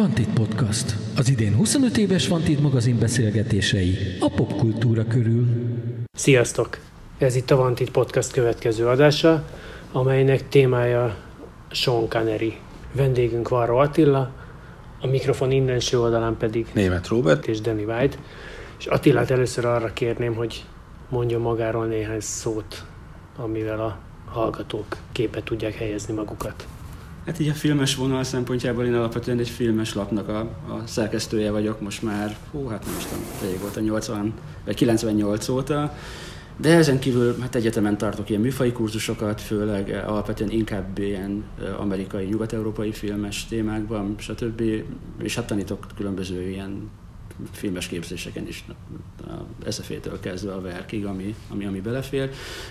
Vantit Podcast. Az idén 25 éves Vantit magazin beszélgetései a popkultúra körül. Sziasztok! Ez itt a Vantit Podcast következő adása, amelynek témája Sean Connery. Vendégünk Varro Attila, a mikrofon innenső oldalán pedig Német Robert. és Danny White. És Attilát először arra kérném, hogy mondja magáról néhány szót, amivel a hallgatók képet tudják helyezni magukat. Hát így a filmes vonal szempontjából én alapvetően egy filmes lapnak a, a szerkesztője vagyok most már, hú, hát nem is tudom, régóta, 80 vagy 98 óta. De ezen kívül hát egyetemen tartok ilyen műfai kurzusokat, főleg alapvetően inkább ilyen amerikai, nyugat-európai filmes témákban, stb. És hát tanítok különböző ilyen filmes képzéseken is, a SFA-től kezdve a verkig, ami, ami, ami belefér.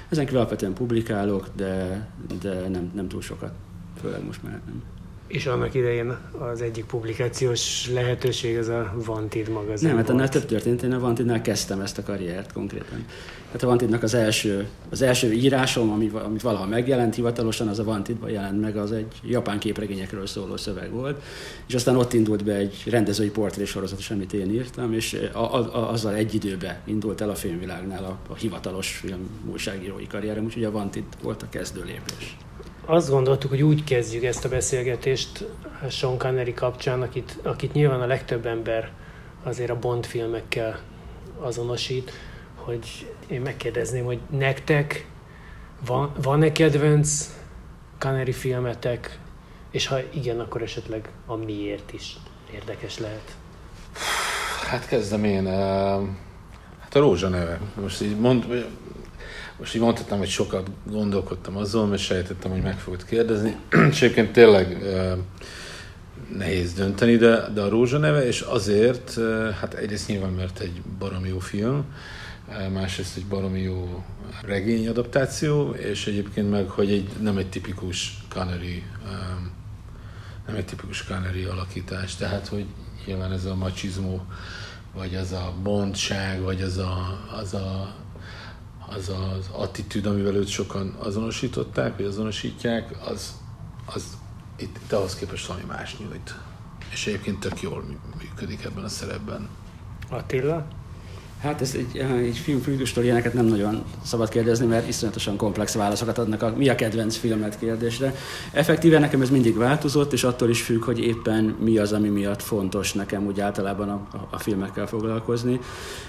Ezen kívül alapvetően publikálok, de, de nem, nem túl sokat, főleg most már nem. És annak idején az egyik publikációs lehetőség az a Vantid magazin Nem, hát annál több történt, én a Vantidnál kezdtem ezt a karriert konkrétan. Hát a Vantidnak az első, az első írásom, ami, amit valaha megjelent hivatalosan, az a Vantidban jelent meg, az egy japán képregényekről szóló szöveg volt, és aztán ott indult be egy rendezői portrésorozat is, amit én írtam, és a, a, a, azzal egy időben indult el a filmvilágnál a, a hivatalos film újságírói karrierem, úgyhogy a Vantid volt a kezdő lépés. Azt gondoltuk, hogy úgy kezdjük ezt a beszélgetést Sean Connery kapcsán, akit, akit nyilván a legtöbb ember azért a Bond filmekkel azonosít, hogy én megkérdezném, hogy nektek van, van-e kedvenc Connery filmetek, és ha igen, akkor esetleg a miért is érdekes lehet. Hát kezdem én. eh, Hát a Rózsa neve. Most így, mond, most így mondhatnám, hogy sokat gondolkodtam azon, mert sejtettem, hogy meg fogod kérdezni. És egyébként tényleg eh, nehéz dönteni, de, de a Rózsa neve, és azért, hát egyrészt nyilván, mert egy baromi jó film, másrészt egy baromi jó regény adaptáció, és egyébként meg, hogy egy, nem egy tipikus Connery nem egy tipikus Connery alakítás, tehát hogy nyilván ez a macizmó, vagy az a bondság, vagy az a, az, a, az, az attitűd, amivel őt sokan azonosították, vagy azonosítják, az, az itt, itt ahhoz képest valami más nyújt. És egyébként tök jól mű- működik ebben a szerepben. Attila? Hát ez egy, eh, egy filmfűtőstől ilyeneket nem nagyon szabad kérdezni, mert iszonyatosan komplex válaszokat adnak a mi a kedvenc filmet kérdésre. Effektíven nekem ez mindig változott, és attól is függ, hogy éppen mi az, ami miatt fontos nekem úgy általában a, a, a filmekkel foglalkozni.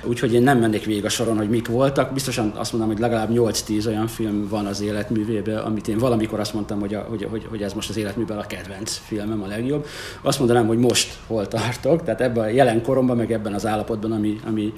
Úgyhogy én nem mennék végig a soron, hogy mik voltak. Biztosan azt mondom, hogy legalább 8-10 olyan film van az életművében, amit én valamikor azt mondtam, hogy, a, hogy, hogy, hogy ez most az életműben a kedvenc filmem a legjobb. Azt mondanám, hogy most hol tartok, tehát ebben a jelen koromban, meg ebben az állapotban, ami, ami,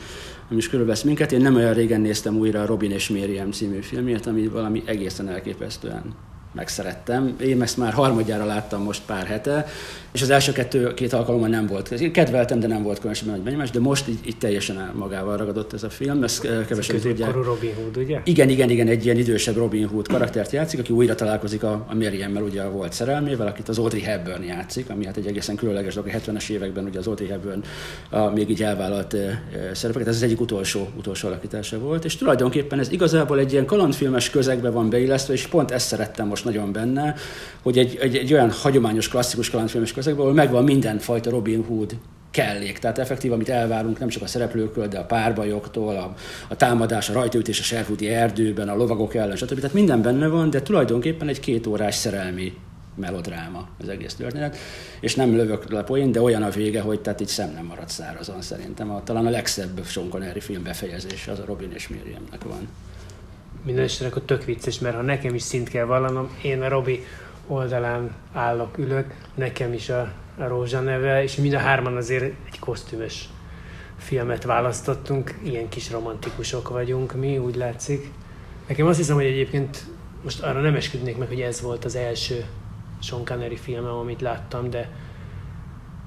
ami is körülvesz minket. Én nem olyan régen néztem újra a Robin és Miriam című filmjét, ami valami egészen elképesztően megszerettem. Én ezt már harmadjára láttam most pár hete, és az első kettő, két alkalommal nem volt. Én kedveltem, de nem volt különösebben nagy benyomás, de most így, így teljesen el- magával ragadott ez a film, ezt eh, kevesen tudják. Középkorú Robin Hood, ugye? Igen, igen, igen, egy ilyen idősebb Robin Hood karaktert játszik, aki újra találkozik a, a Miriammel, ugye a volt szerelmével, akit az Audrey Hepburn játszik, ami hát egy egészen különleges dolog. A 70-es években ugye az Audrey Hepburn a, még így elvállalt e, e, szerepeket, ez az egyik utolsó, utolsó alakítása volt, és tulajdonképpen ez igazából egy ilyen kalandfilmes közegbe van beillesztve, és pont ezt szerettem most nagyon benne, hogy egy, egy, egy olyan hagyományos, klasszikus kalandfilmes közegben, ahol megvan mindenfajta Robin Hood kellék. Tehát effektív, amit elvárunk nem csak a szereplőktől, de a párbajoktól, a, a támadás, a rajtaütés a Sherwoodi erdőben, a lovagok ellen, stb. Tehát minden benne van, de tulajdonképpen egy két órás szerelmi melodráma az egész történet, és nem lövök le poén, de olyan a vége, hogy tehát így szem nem marad szárazon szerintem. A, talán a legszebb Sean Connery film befejezése az a Robin és Miriamnek van. Minden esetre akkor tök vicces, mert ha nekem is szint kell vallanom, én a Robi oldalán állok, ülök, nekem is a, a Rózsa neve, és mind a hárman azért egy kosztümös filmet választottunk, ilyen kis romantikusok vagyunk mi, úgy látszik. Nekem azt hiszem, hogy egyébként most arra nem esküdnék meg, hogy ez volt az első Sean Connery filmem, amit láttam, de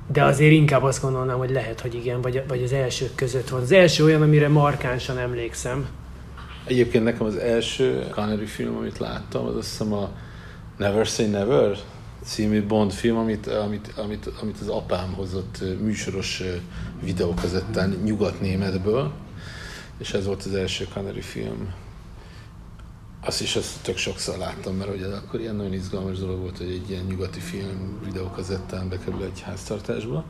de azért inkább azt gondolnám, hogy lehet, hogy igen, vagy, vagy az elsők között van. Az első olyan, amire markánsan emlékszem, Egyébként nekem az első Connery film, amit láttam, az azt hiszem a Never Say Never című Bond film, amit, amit, amit, amit az apám hozott műsoros videókazettán nyugat-németből, és ez volt az első Connery film. azt is azt tök sokszor láttam, mert ugye akkor ilyen nagyon izgalmas dolog volt, hogy egy ilyen nyugati film videókazettán bekerül egy háztartásba.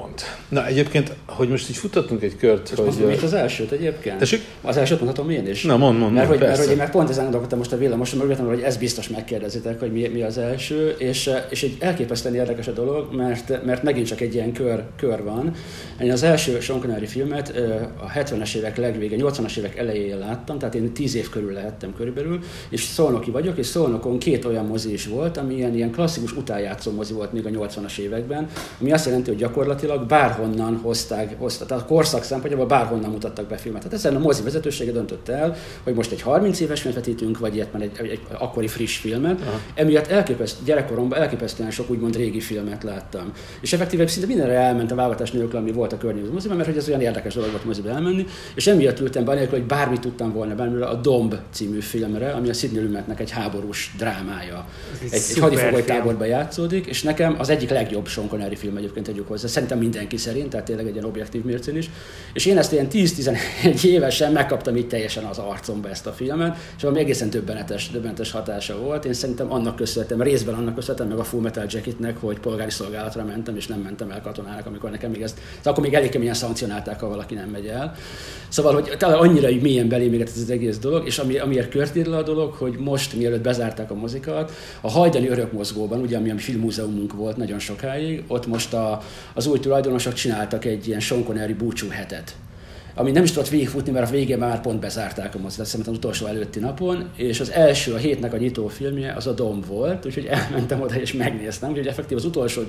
Pont. Na egyébként, hogy most így futottunk egy kört, És hogy... Még az elsőt egyébként? Tessék? Az elsőt mondhatom én is. Na, mond, mond, mert, mond, hogy, mert, persze. hogy, mert pont ezen gondolkodtam most a villamoson, mert úgy hogy ez biztos megkérdezitek, hogy mi, mi az első, és, és egy elképesztően érdekes a dolog, mert, mert megint csak egy ilyen kör, kör van. Én az első Sean Connery filmet a 70-es évek legvége, 80-as évek elején láttam, tehát én 10 év körül lehettem körülbelül, és Szolnoki vagyok, és Szolnokon két olyan mozi is volt, ami ilyen, ilyen klasszikus utánjátszó mozi volt még a 80-as években, ami azt jelenti, hogy gyakorlatilag bárhonnan hozták, hozták tehát a korszak szempontjából bárhonnan mutattak be filmet. Tehát ezen a mozi vezetősége döntött el, hogy most egy 30 éves filmet vetítünk, vagy ilyet már egy, egy, egy akkori friss filmet. Aha. Emiatt elképeszt, gyerekkoromban elképesztően sok úgymond régi filmet láttam. És effektíve szinte mindenre elment a válogatás nélkül, ami volt a környező moziban, mert hogy ez olyan érdekes dolog volt moziba elmenni, és emiatt ültem be, anélkül, hogy bármit tudtam volna bármiről a Domb című filmre, ami a Sidney Lumetnek egy háborús drámája. egy Egy, egy hadifogoly táborban játszódik, és nekem az egyik legjobb Sean Connery film egyébként tegyük hozzá. Szerintem mindenki szerint, tehát tényleg egy ilyen objektív mércén is. És én ezt ilyen 10-11 évesen megkaptam így teljesen az arcomba ezt a filmet, és valami egészen döbbenetes, döbbenetes hatása volt. Én szerintem annak köszönhetem, részben annak köszönhetem, meg a Full Metal Jacketnek, hogy polgári szolgálatra mentem, és nem mentem el katonának, amikor nekem még ezt, tehát akkor még elég keményen szankcionálták, ha valaki nem megy el. Szóval, hogy talán annyira így mélyen belém még ez az egész dolog, és ami, amiért kört ír le a dolog, hogy most, mielőtt bezárták a mozikat, a hajdani örökmozgóban, ugye, ami a filmmúzeumunk volt nagyon sokáig, ott most a, az új tulajdonosok csináltak egy ilyen Sean Connery búcsú hetet ami nem is tudott végigfutni, mert a végén már pont bezárták a mozit, szerintem az utolsó előtti napon, és az első, a hétnek a nyitó filmje az a Dom volt, úgyhogy elmentem oda és megnéztem, úgyhogy effektív az utolsó uh,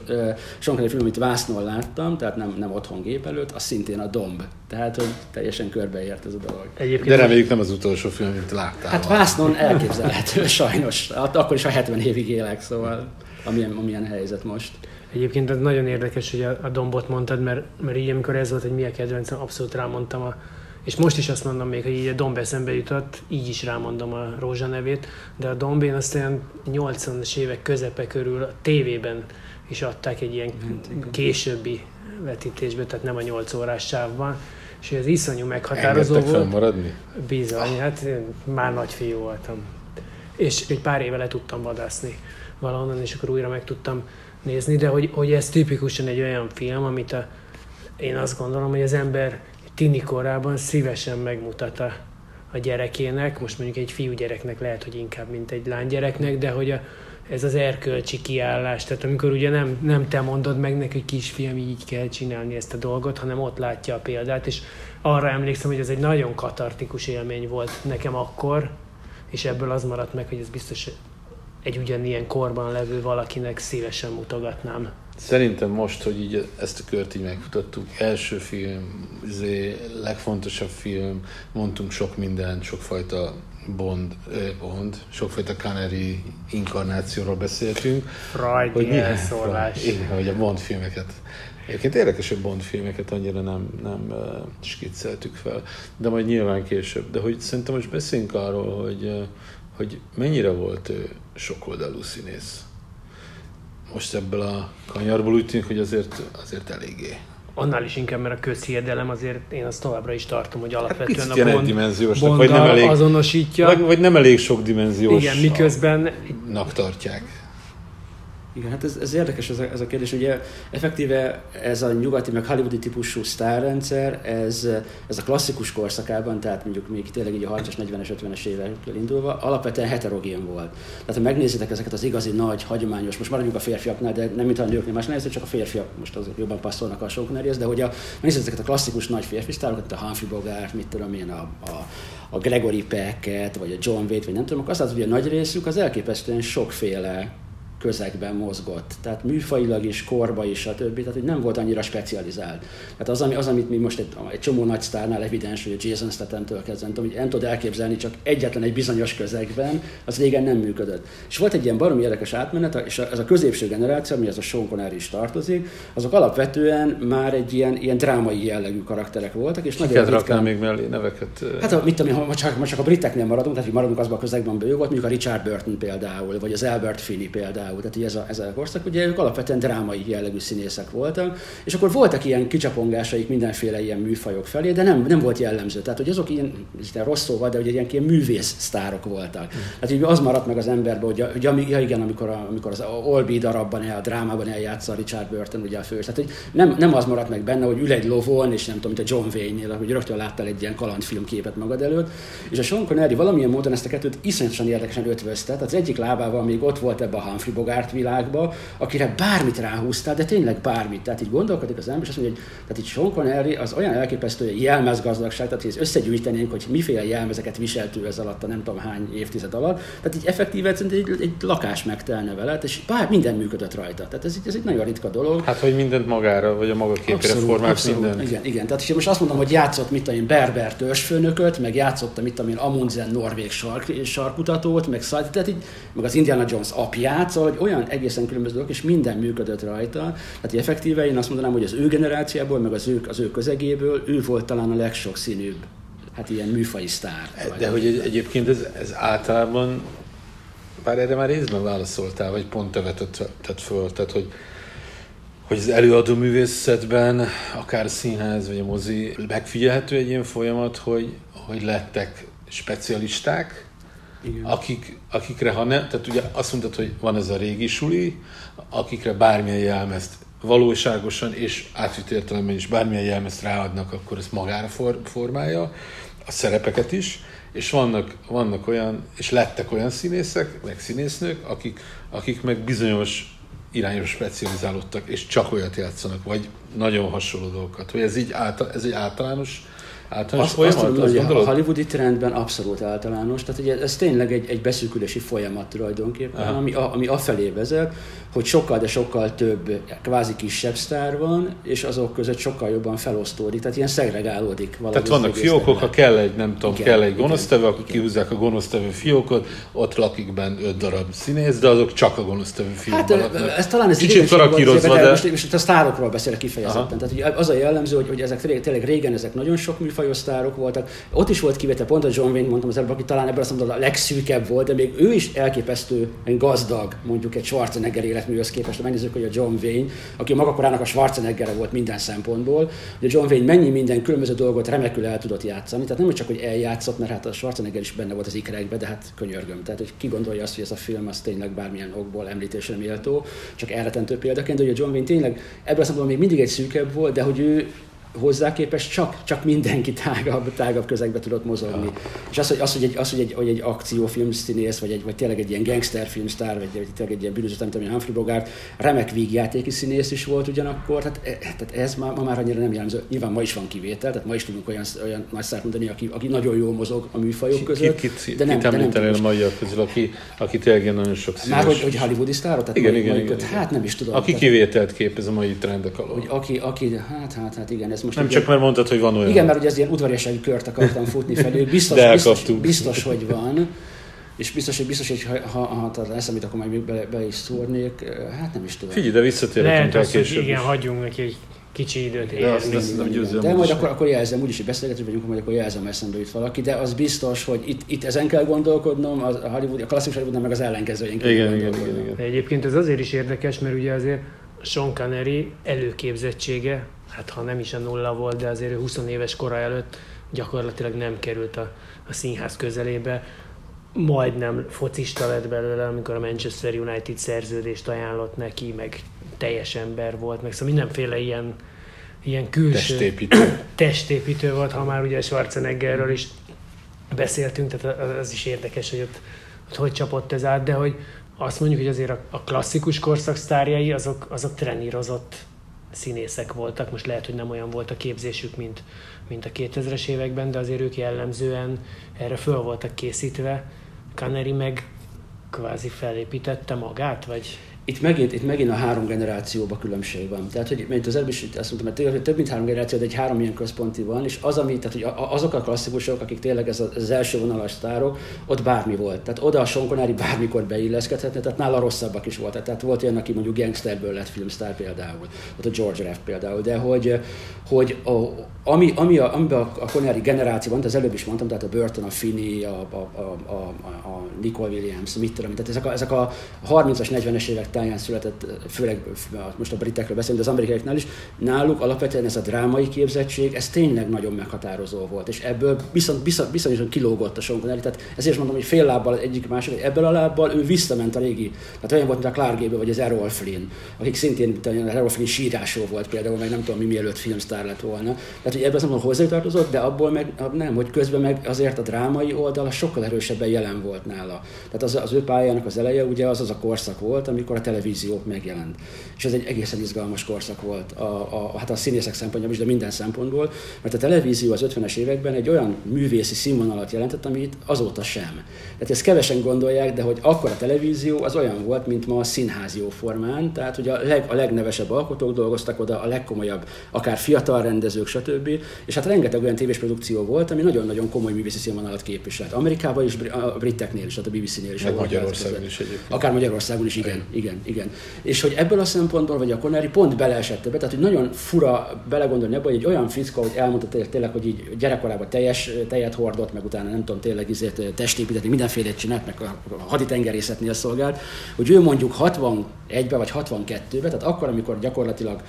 Sean Connery film, amit Vásznon láttam, tehát nem, nem otthon gép előtt, az szintén a Domb. Tehát, hogy teljesen körbeért ez a dolog. Egyébként De reméljük nem az utolsó film, amit láttál. Hát Vásznon elképzelhető, sajnos. Hát akkor is a 70 évig élek, szóval amilyen, amilyen helyzet most. Egyébként az nagyon érdekes, hogy a, a dombot mondtad, mert, mert így amikor ez volt, hogy mi a kedvencem, abszolút rámondtam a, és most is azt mondom még, hogy így a domb eszembe jutott, így is rámondom a Rózsa nevét, de a domb én azt olyan 80-as évek közepe körül a tévében is adták egy ilyen későbbi vetítésbe, tehát nem a 8 órás sávban, és ez iszonyú meghatározó Engedtek volt. fennmaradni? Bizony, hát én már nagy fiú voltam. És egy pár éve le tudtam vadászni valahonnan, és akkor újra meg tudtam nézni, de hogy, hogy ez tipikusan egy olyan film, amit a, én azt gondolom, hogy az ember tini korában szívesen megmutat a, a gyerekének, most mondjuk egy fiúgyereknek lehet, hogy inkább, mint egy lánygyereknek, de hogy a, ez az erkölcsi kiállás, tehát amikor ugye nem, nem te mondod meg neki, hogy kisfiam, így kell csinálni ezt a dolgot, hanem ott látja a példát, és arra emlékszem, hogy ez egy nagyon katartikus élmény volt nekem akkor, és ebből az maradt meg, hogy ez biztos egy ugyanilyen korban levő valakinek szívesen mutogatnám. Szerintem most, hogy így ezt a kört így megmutattuk, első film, izé, legfontosabb film, mondtunk sok mindent, sokfajta Bond, eh, Bond, sokfajta Connery inkarnációról beszéltünk. Freud, hogy milyen elszólás. Igen, hogy a Bond filmeket. Egyébként érdekes, hogy Bond filmeket annyira nem, nem uh, skicceltük fel, de majd nyilván később. De hogy szerintem most beszéljünk arról, hogy, uh, hogy mennyire volt ő sokoldalú színész. Most ebből a kanyarból úgy tűnik, hogy azért, azért eléggé. Annál is inkább, mert a közhiedelem azért én azt továbbra is tartom, hogy Hát alapvetően picit a Bond, egydimenziósnak, vagy nem Bonddal elég, azonosítja. vagy, vagy nem elég sok dimenziós Igen, miközben tartják. Igen, hát ez, ez érdekes ez a, ez a kérdés. Ugye effektíve ez a nyugati, meg hollywoodi típusú sztárrendszer, ez, ez a klasszikus korszakában, tehát mondjuk még tényleg így a 30-as, 40-es, 50-es évekről indulva, alapvetően heterogén volt. Tehát ha megnézitek ezeket az igazi nagy, hagyományos, most maradjunk a férfiaknál, de nem mint a nőknél más nézni, csak a férfiak most azok jobban passzolnak a Sean Conneryhez, de hogy a, megnézitek ezeket a klasszikus nagy férfi sztárokat, a Humphrey Bogart, mit tudom én, a, a, a Gregory Pecket, vagy a John Wayne, vagy nem tudom, akkor azt látod, hogy a nagy részük az elképesztően sokféle közegben mozgott. Tehát műfajilag is, korba is, stb. Tehát, hogy nem volt annyira specializált. Tehát az, ami, az amit mi most egy, egy csomó nagy sztárnál evidens, hogy a Jason Statham-től kezdve, hogy nem tudod elképzelni csak egyetlen egy bizonyos közegben, az régen nem működött. És volt egy ilyen baromi érdekes átmenet, és ez a középső generáció, ami az a Sean Connery is tartozik, azok alapvetően már egy ilyen, ilyen drámai jellegű karakterek voltak, és Kiket ritkán- még mellé neveket? Hát a, mit tudom, ha csak, ha csak a briteknél maradunk, tehát hogy maradunk azban a közegben, bő volt, mondjuk a Richard Burton például, vagy az Albert Finney például, például, tehát ez a, ez a korszak, ugye ők alapvetően drámai jellegű színészek voltak, és akkor voltak ilyen kicsapongásaik mindenféle ilyen műfajok felé, de nem, nem volt jellemző. Tehát, hogy azok ilyen, rossz szóval, de hogy ilyen, ilyen művész sztárok voltak. Mm. Tehát így az maradt meg az emberben, hogy, hogy ami, ja igen, amikor, a, amikor az Olby darabban, el, a drámában eljátsza Richard Burton, ugye a fő. Tehát, hogy nem, nem az maradt meg benne, hogy ül egy lovon, és nem tudom, mint a John Wayne-nél, hogy rögtön láttál egy ilyen kalandfilmképet magad előtt. És a Sean Connery valamilyen módon ezt a kettőt iszonyatosan érdekesen ötvözte. Tehát az egyik lábával még ott volt ebbe a Humphrey Bogart világba, akire bármit ráhúztál, de tényleg bármit. Tehát így gondolkodik az ember, és azt mondja, hogy tehát itt Sean Connery az olyan elképesztő jelmezgazdagság, tehát hogy összegyűjtenénk, hogy miféle jelmezeket viselt ő ez alatt a nem tudom hány évtized alatt. Tehát így effektíve egy, egy lakás megtelne vele, és bár minden működött rajta. Tehát ez, ez egy nagyon ritka dolog. Hát, hogy mindent magára, vagy a maga képére formált mindent. Igen, igen. Tehát most azt mondom, hogy játszott, mit én, Berber törzsfőnököt, meg játszott, mit én, Amundsen norvég sark, sarkutatót, meg, tehát így, meg az Indiana Jones apját, szóval hogy olyan egészen különböző dolgok, és minden működött rajta. Tehát hogy effektíve én azt mondanám, hogy az ő generáciából, meg az ő, az ő közegéből ő volt talán a legsokszínűbb hát ilyen műfai sztár. De hogy egy, egyébként ez, ez általában, bár erre már részben válaszoltál, vagy pont te vetett föl, tehát hogy, hogy az előadó művészetben, akár színház vagy a mozi, megfigyelhető egy ilyen folyamat, hogy, hogy lettek specialisták, Igen. Akik, akikre ha nem, tehát ugye azt mondtad, hogy van ez a régi suli, akikre bármilyen jelmezt valóságosan és átvitt értelemben is bármilyen jelmezt ráadnak, akkor ezt magára for, formálja, a szerepeket is, és vannak, vannak olyan, és lettek olyan színészek, meg színésznők, akik, akik meg bizonyos irányos specializálódtak, és csak olyat játszanak, vagy nagyon hasonló dolgokat. Hogy ez így által, ez egy általános Általános azt, folyamat? Azt tudom, hogy a hollywoodi trendben abszolút általános, tehát ugye ez tényleg egy, egy beszűkülési folyamat tulajdonképpen, ami, a, ami afelé vezet, hogy sokkal, de sokkal több kvázi kisebb sztár van, és azok között sokkal jobban felosztódik, tehát ilyen szegregálódik valahogy. Tehát vannak fiókok, ha kell egy, nem tudom, igen, kell egy gonosztevő, akkor kihúzzák a gonosztevő fiókot, ott lakik benne öt darab színész, de azok csak a gonosztevő fiókban hát, ez talán ez Kicsit felakírozva, de... Most, most a sztárokról beszélek kifejezetten. Aha. Tehát az a jellemző, hogy, hogy ezek tényleg, régen ezek nagyon sok sztárok voltak. Ott is volt kivétel, pont a John Wayne mondtam az előbb, aki talán ebből azt mondom, a legszűkebb volt, de még ő is elképesztő gazdag, mondjuk egy Schwarzenegger életműhöz képest. Megnézzük, hogy a John Wayne, aki a maga korának a Schwarzenegger volt minden szempontból, hogy a John Wayne mennyi minden különböző dolgot remekül el tudott játszani. Tehát nem csak, hogy eljátszott, mert hát a Schwarzenegger is benne volt az ikrekbe, de hát könyörgöm. Tehát, hogy ki gondolja azt, hogy ez a film az tényleg bármilyen okból említésre méltó, csak elretentő példaként, hogy a John Wayne tényleg ebből a szempontból még mindig egy szűkebb volt, de hogy ő hozzá képest csak, csak mindenki tágabb, tágabb közegbe tudott mozogni. Ja. És az, hogy, az, hogy, egy, az, hogy egy, hogy egy akciófilm színész, vagy, egy, vagy tényleg egy ilyen gangsterfilm sztár, vagy, vagy tényleg egy ilyen bűnöző, nem tudom, Humphrey Bogart, remek vígjátéki színész is volt ugyanakkor, tehát, e, tehát ez ma, ma már annyira nem jellemző. Nyilván ma is van kivétel, tehát ma is tudunk olyan, olyan nagy szárt mondani, aki, aki nagyon jól mozog a műfajok között. Kit, kit, de nem, kit említenél a maiak közül, aki, aki tényleg nagyon sok színes. Már hogy, hogy hollywoodi sztárot? Tehát igen, mai, igen, mai, igen, igen, Hát nem is tudom. Aki kivételt képez a mai trendek alól. Hogy aki, aki, hát, hát, hát igen, ez most... Nem csak mert mondtad, hogy van olyan. Igen, mert ugye ez ilyen udvariasági kört akartam futni felé. Biztos, De biztos, biztos, hogy van. És biztos, hogy biztos, hogy ha, ha, ha eszemét, akkor majd még bele, bele is szórnék. Hát nem is tudom. Figyelj, de visszatérhetünk Lehet, később igen, hagyjunk neki egy kicsi időt érni. De, azt, azt nem győzöm de majd akkor, akkor jelzem, úgyis, hogy beszélgetünk vagyunk, majd akkor jelzem eszembe jut valaki, de az biztos, hogy itt, itt ezen kell gondolkodnom, a, Hollywood, a klasszikus Hollywoodnál meg az ellenkezőjén kell igen, igen, igen, igen. De egyébként ez azért is érdekes, mert ugye azért Sean Connery előképzettsége hát ha nem is a nulla volt, de azért 20 éves kora előtt gyakorlatilag nem került a, a színház közelébe. Majdnem focista lett belőle, amikor a Manchester United szerződést ajánlott neki, meg teljes ember volt, meg szóval mindenféle ilyen, ilyen külső testépítő. testépítő volt, ha már ugye Schwarzeneggerről is beszéltünk, tehát az is érdekes, hogy ott, ott hogy csapott ez át, de hogy azt mondjuk, hogy azért a, a klasszikus korszak sztárjai, azok, azok trenírozott színészek voltak, most lehet, hogy nem olyan volt a képzésük, mint, mint a 2000-es években, de azért ők jellemzően erre föl voltak készítve. Canary meg kvázi felépítette magát, vagy? Itt megint, itt megint a három generációba különbség van. Tehát, hogy mint az előbb is azt mondtam, tényleg több mint három generáció, de egy három ilyen központi van, és az, ami, tehát, hogy azok a klasszikusok, akik tényleg ez az első vonalas sztárok, ott bármi volt. Tehát oda a Sonkonári bármikor beilleszkedhetne, tehát nála rosszabbak is voltak. Tehát volt olyan, aki mondjuk gangsterből lett filmsztár például, ott a George Raft például, de hogy, hogy a, ami, ami a, amiben a, a Connery generáció van, az előbb is mondtam, tehát a Burton, a Finney, a, a, a, a, a Nicole Williams, mit tudom, tehát ezek a, ezek a 30-as, 40-es évek táján született, főleg most a britekről beszélünk, de az amerikaiaknál is, náluk alapvetően ez a drámai képzettség, ez tényleg nagyon meghatározó volt, és ebből viszont viszont, viszont kilógott a Sean Connery, tehát ezért mondom, hogy fél lábbal egyik másik, ebből a lábbal ő visszament a régi, tehát olyan volt, mint a Clark Gable vagy az Errol Flynn, akik szintén, Errol Flynn sírásó volt például, meg nem tudom mi mielőtt filmsztár lett volna. Tehát, hogy ebből azt hozzátartozott, de abból meg nem, hogy közben meg azért a drámai oldala sokkal erősebben jelen volt nála. Tehát az, az ő pályának az eleje ugye az az a korszak volt, amikor a televízió megjelent. És ez egy egészen izgalmas korszak volt, a, a, hát a színészek szempontjából is, de minden szempontból, mert a televízió az 50-es években egy olyan művészi színvonalat jelentett, amit azóta sem. Tehát ezt kevesen gondolják, de hogy akkor a televízió az olyan volt, mint ma a színház formán, tehát hogy a, leg, a legnevesebb alkotók dolgoztak oda, a legkomolyabb, akár fiatal rendezők, stb. És hát rengeteg olyan tévés produkció volt, ami nagyon-nagyon komoly művészi színvonalat képviselt. Amerikában is, a briteknél is, tehát a BBC-nél is. Meg Magyarországon is egyébként. Akár Magyarországon is, igen, igen, igen. És hogy ebből a szempontból, vagy a Connery pont beleesett ebbe, tehát hogy nagyon fura belegondolni abba, hogy egy olyan fickó, hogy elmondta tényleg, hogy így gyerekkorában teljes tejet hordott, meg utána nem tudom, tényleg izét testépíteni, mindenféle csinált, meg a haditengerészetnél szolgált, hogy ő mondjuk 61-ben vagy 62-ben, tehát akkor, amikor gyakorlatilag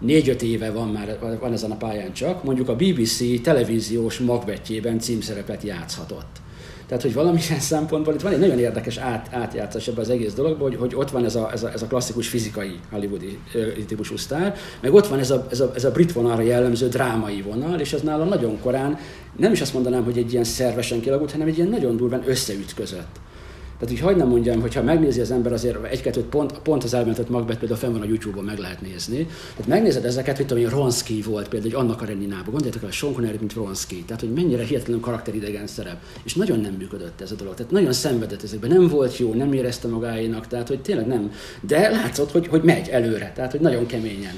négy-öt éve van már van ezen a pályán csak, mondjuk a BBC televíziós magbetjében címszerepet játszhatott. Tehát, hogy valamilyen szempontból itt van egy nagyon érdekes át, átjátszás ebben az egész dologban, hogy, hogy ott van ez a, ez, a, ez a klasszikus fizikai hollywoodi típusú sztár, meg ott van ez a, ez, a, ez a brit vonalra jellemző drámai vonal, és ez nála nagyon korán, nem is azt mondanám, hogy egy ilyen szervesen kialakult, hanem egy ilyen nagyon durván összeütközött. Tehát úgy hagyd nem mondjam, hogy ha megnézi az ember azért egy-kettőt pont, pont az elmentett Macbeth például fenn van a YouTube-on, meg lehet nézni. Tehát megnézed ezeket, hogy tudom, Ronski volt például egy Anna Kareninában, gondoljátok el a Sean Connery, mint Ronski. Tehát, hogy mennyire hihetetlen karakteridegen szerep. És nagyon nem működött ez a dolog. Tehát nagyon szenvedett ezekben. Nem volt jó, nem érezte magáénak, tehát hogy tényleg nem. De látszott, hogy, hogy megy előre, tehát hogy nagyon keményen.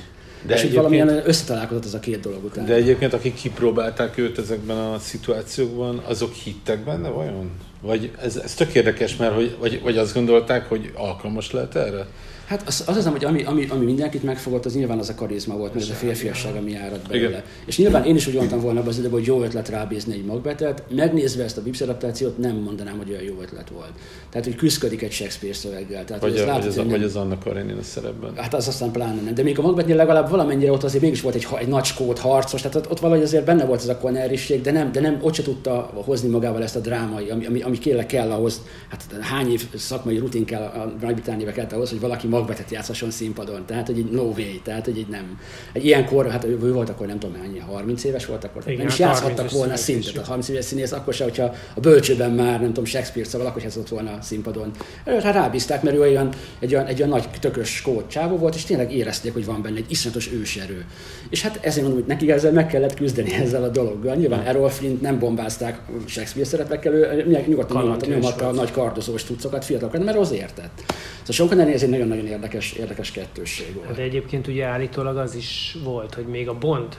De és hogy valamilyen összetalálkozott ez a két dolog után. De egyébként akik kipróbálták őt ezekben a szituációkban, azok hittek benne vajon? Vagy ez, ez tök érdekes, mert hogy, vagy, vagy azt gondolták, hogy alkalmas lehet erre? Hát az, az hiszem, hogy ami, ami, ami mindenkit megfogott, az nyilván az a karizma volt, meg ez a férfiasság, ami járat belőle. Igen. És nyilván én is úgy gondoltam volna az időben, hogy jó ötlet rábízni egy magbetet. Megnézve ezt a Bips adaptációt, nem mondanám, hogy olyan jó ötlet volt. Tehát, hogy küzdködik egy Shakespeare szöveggel. Tehát, vagy, hogy az, vagy, az, az annak Karenin a szerepben. Hát az aztán pláne nem. De még a magbetnél legalább valamennyire ott azért mégis volt egy, egy nagy skót harcos, tehát ott, ott valahogy azért benne volt ez a koneriség, de nem, de nem, ott se tudta hozni magával ezt a drámai, ami, ami, ami kell, kell ahhoz, hát hány év szakmai rutin kell a Nagy-Britanniába kellett ahhoz, hogy valaki magbetet játszhasson színpadon. Tehát, hogy egy no way, tehát, hogy egy nem. Egy ilyenkor, hát ő volt akkor nem tudom mennyi, 30 éves volt akkor, Igen, nem is játszhattak volna szintet. A 30 éves színész akkor se, hogyha a bölcsőben már, nem tudom, Shakespeare szóval akkor játszott volna a színpadon. Hát rábízták, mert ő olyan, egy, olyan, egy olyan nagy tökös skót csávó volt, és tényleg érezték, hogy van benne egy iszonyatos őserő. És hát ezért mondom, hogy neki ezzel meg kellett küzdeni ezzel a dologgal. Nyilván hmm. Errol Flint nem bombázták Shakespeare szerepekkel, ő nyugodtan nyomatta a nagy kardozós tucokat, fiatalokat, mert az értett. Szóval sokan ez egy nagyon-nagyon érdekes, érdekes kettősség volt. De egyébként ugye állítólag az is volt, hogy még a Bond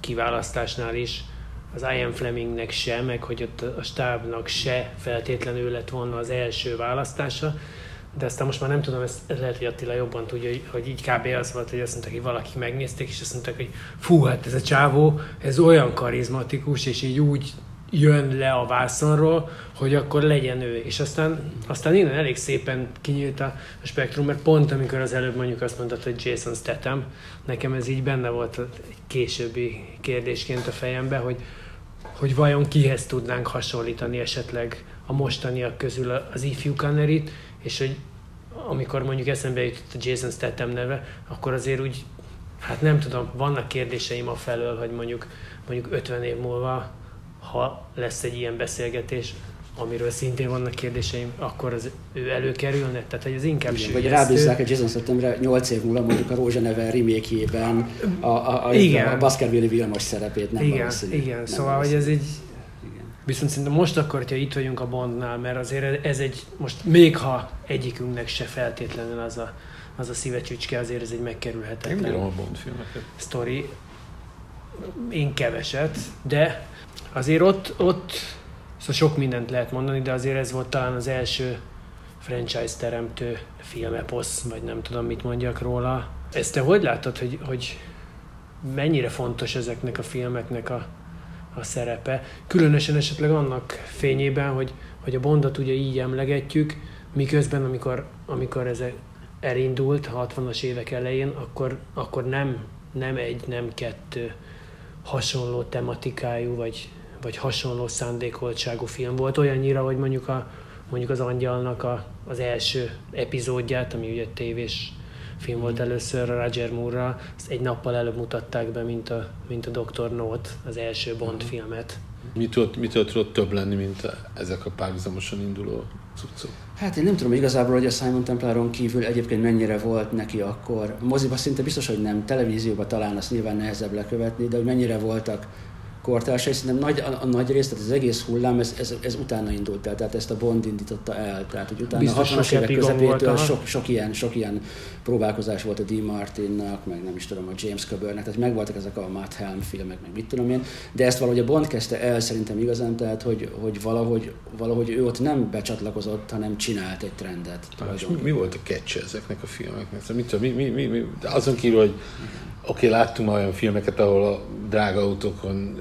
kiválasztásnál is az Ian Flemingnek se, meg hogy ott a stábnak se feltétlenül lett volna az első választása, de aztán most már nem tudom, ezt lehet, hogy Attila jobban tudja, hogy, hogy így kb. az volt, hogy azt mondták, hogy valaki megnézték, és azt mondták, hogy fú, hát ez a csávó, ez olyan karizmatikus, és így úgy jön le a vászonról, hogy akkor legyen ő. És aztán, aztán innen elég szépen kinyílt a, spektrum, mert pont amikor az előbb mondjuk azt mondtad, hogy Jason Statham, nekem ez így benne volt egy későbbi kérdésként a fejembe, hogy, hogy vajon kihez tudnánk hasonlítani esetleg a mostaniak közül az ifjú Connery-t, és hogy amikor mondjuk eszembe jutott a Jason Statham neve, akkor azért úgy, hát nem tudom, vannak kérdéseim a felől, hogy mondjuk, mondjuk 50 év múlva ha lesz egy ilyen beszélgetés, amiről szintén vannak kérdéseim, akkor az ő előkerülne? Tehát, hogy az inkább Igen, Vagy rábízzák a Jason Stathamre 8 év múlva mondjuk a Rózsa neve remake a, a, a, igen. a Baskerville Vilmos szerepét nem Igen, igen. Nem szóval, hogy ez egy Viszont szerintem most akkor, hogyha itt vagyunk a Bondnál, mert azért ez egy, most még ha egyikünknek se feltétlenül az a az a szívecsücske, azért ez egy Én megkerülhetetlen bírom a Bond filmeket. sztori. Én keveset, de azért ott, ott szóval sok mindent lehet mondani, de azért ez volt talán az első franchise teremtő filmeposz, vagy nem tudom mit mondjak róla. Ezt te hogy látod, hogy, hogy mennyire fontos ezeknek a filmeknek a, a szerepe? Különösen esetleg annak fényében, hogy, hogy a Bondot ugye így emlegetjük, miközben amikor, amikor ez elindult a 60-as évek elején, akkor, akkor nem, nem egy, nem kettő hasonló tematikájú, vagy, vagy hasonló szándékoltságú film volt. Olyannyira, hogy mondjuk, a, mondjuk az Angyalnak a, az első epizódját, ami ugye tévés film volt először Roger Moore-ra, azt egy nappal előbb mutatták be, mint a, mint a Dr. Note, az első Bond filmet. Mitől, mitől tudott több lenni, mint ezek a párhuzamosan induló cuccok? Hát én nem tudom igazából, hogy a Simon Templaron kívül egyébként mennyire volt neki akkor. Moziba szinte biztos, hogy nem, televízióban talán azt nyilván nehezebb lekövetni, de hogy mennyire voltak kortársai, szerintem nagy, a, a nagy rész, tehát az egész hullám, ez, ez, ez utána indult el, tehát ezt a Bond indította el, tehát hogy utána Biztos a 60-as sok évek epigon volt, közepétől sok, sok, ilyen, sok ilyen próbálkozás volt a D. Martinnak, meg nem is tudom, a James Coburnek, tehát megvoltak ezek a Matt Helm filmek, meg mit tudom én, de ezt valahogy a Bond kezdte el szerintem igazán, tehát hogy, hogy valahogy, valahogy ő ott nem becsatlakozott, hanem csinált egy trendet. És mi, mi volt a catch ezeknek a filmeknek? Szóval mitől, mi, mi, mi, mi, de azon kívül, hogy oké, okay, láttunk már olyan filmeket, ahol a drága autókon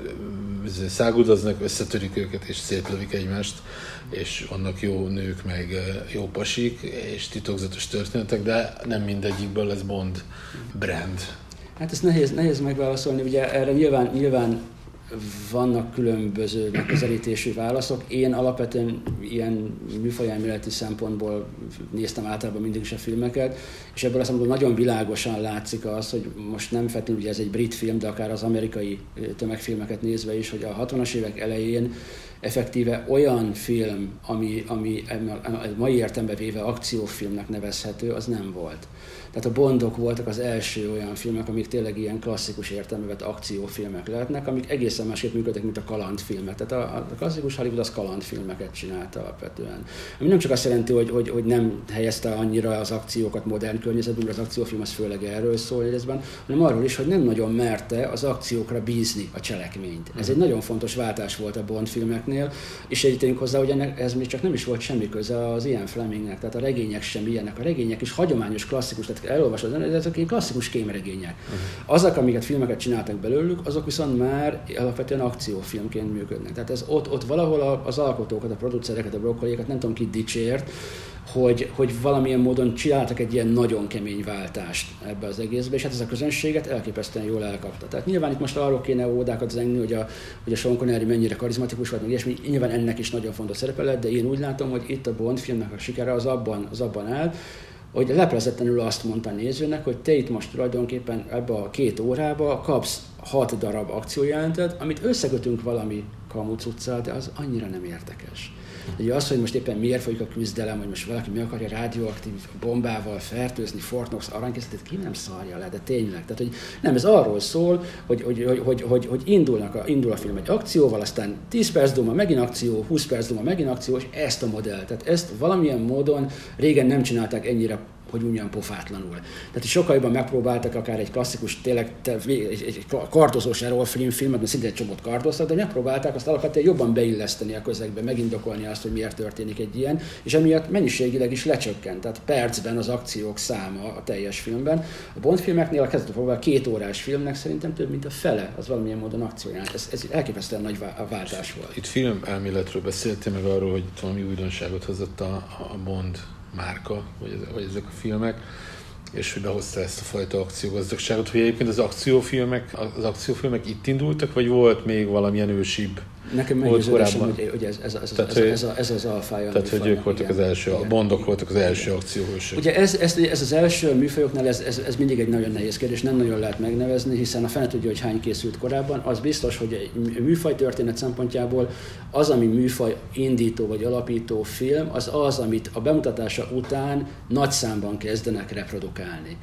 ö, száguldoznak, összetörik őket és szétlövik egymást, és vannak jó nők, meg jó pasik, és titokzatos történetek, de nem mindegyikből lesz Bond brand. Hát ezt nehéz, nehéz megválaszolni, ugye erre nyilván, nyilván vannak különböző megközelítésű válaszok. Én alapvetően ilyen műfajelméleti szempontból néztem általában mindig is a filmeket, és ebből a szempontból nagyon világosan látszik az, hogy most nem feltétlenül ugye ez egy brit film, de akár az amerikai tömegfilmeket nézve is, hogy a 60-as évek elején effektíve olyan film, ami, ami a mai értelembe véve akciófilmnek nevezhető, az nem volt. Tehát a Bondok voltak az első olyan filmek, amik tényleg ilyen klasszikus értelembe vett akciófilmek lehetnek, amik egészen másképp működtek, mint a kalandfilmek. Tehát a, a klasszikus Hollywood az kalandfilmeket csinált alapvetően. Ami nem csak azt jelenti, hogy, hogy, hogy nem helyezte annyira az akciókat modern környezetben, mert az akciófilm az főleg erről szól részben, hanem arról is, hogy nem nagyon merte az akciókra bízni a cselekményt. Ez egy nagyon fontos váltás volt a Bond filmeknél, és egyébként hozzá, hogy ennek, ez még csak nem is volt semmi köze az ilyen Flemingnek, tehát a regények sem ilyenek. A regények is hagyományos, klasszikus, tehát elolvasod, ezek ilyen klasszikus kémregények. Uh-huh. Azok, amiket filmeket csináltak belőlük, azok viszont már alapvetően akciófilmként működnek. Tehát ez ott, ott valahol az alkotókat, a producereket, a brokkolékat, nem tudom ki dicsért, hogy, hogy valamilyen módon csináltak egy ilyen nagyon kemény váltást ebbe az egészbe, és hát ez a közönséget elképesztően jól elkapta. Tehát nyilván itt most arról kéne ódákat zengni, hogy a, hogy a Sean Connery mennyire karizmatikus volt, meg ilyesmi, nyilván ennek is nagyon fontos szerepe lett, de én úgy látom, hogy itt a Bond filmnek a sikere az abban, az abban áll, hogy leplezetlenül azt mondta a nézőnek, hogy te itt most tulajdonképpen ebbe a két órába kapsz hat darab akciójelentet, amit összekötünk valami kamucuccal, de az annyira nem érdekes. Ugye az, hogy most éppen miért folyik a küzdelem, hogy most valaki mi akarja rádióaktív bombával fertőzni Fort Knox aranykészletet, ki nem szarja le, de tényleg. Tehát, hogy nem, ez arról szól, hogy, hogy, hogy, hogy, hogy, hogy indulnak a, indul a film egy akcióval, aztán 10 perc duma megint akció, 20 perc duma megint akció, és ezt a modellt. Tehát ezt valamilyen módon régen nem csinálták ennyire hogy mondjam, pofátlanul. Tehát jobban megpróbáltak akár egy klasszikus, tényleg egy, egy kardozós Errol Flynn filmet, mert szinte egy csomót kardoztak, de megpróbálták azt alapvetően jobban beilleszteni a közegbe, megindokolni azt, hogy miért történik egy ilyen, és emiatt mennyiségileg is lecsökkent. Tehát percben az akciók száma a teljes filmben. A Bond filmeknél a kezdetől a két órás filmnek szerintem több, mint a fele, az valamilyen módon akcióján. Ez, ez elképesztően nagy váltás volt. Itt film elméletről beszéltél meg arról, hogy valami újdonságot hozott a, a Bond márka, vagy, vagy ezek a filmek, és hogy behozta ezt a fajta akciógazdagságot, hogy egyébként az akciófilmek, az akciófilmek itt indultak, vagy volt még valamilyen ősibb Nekem meggyőződésem, hogy, hogy ez, ez, ez, tehát, ez, ez, ez, az alfája. Tehát, hogy ők voltak igen, az első, igen, a bondok igen, voltak az első akcióhősök. Ugye ez, ez, ez, az első műfajoknál, ez, ez, ez, mindig egy nagyon nehéz kérdés, nem nagyon lehet megnevezni, hiszen a fene tudja, hogy hány készült korábban. Az biztos, hogy egy műfaj történet szempontjából az, ami műfaj indító vagy alapító film, az az, amit a bemutatása után nagy számban kezdenek reprodukálni.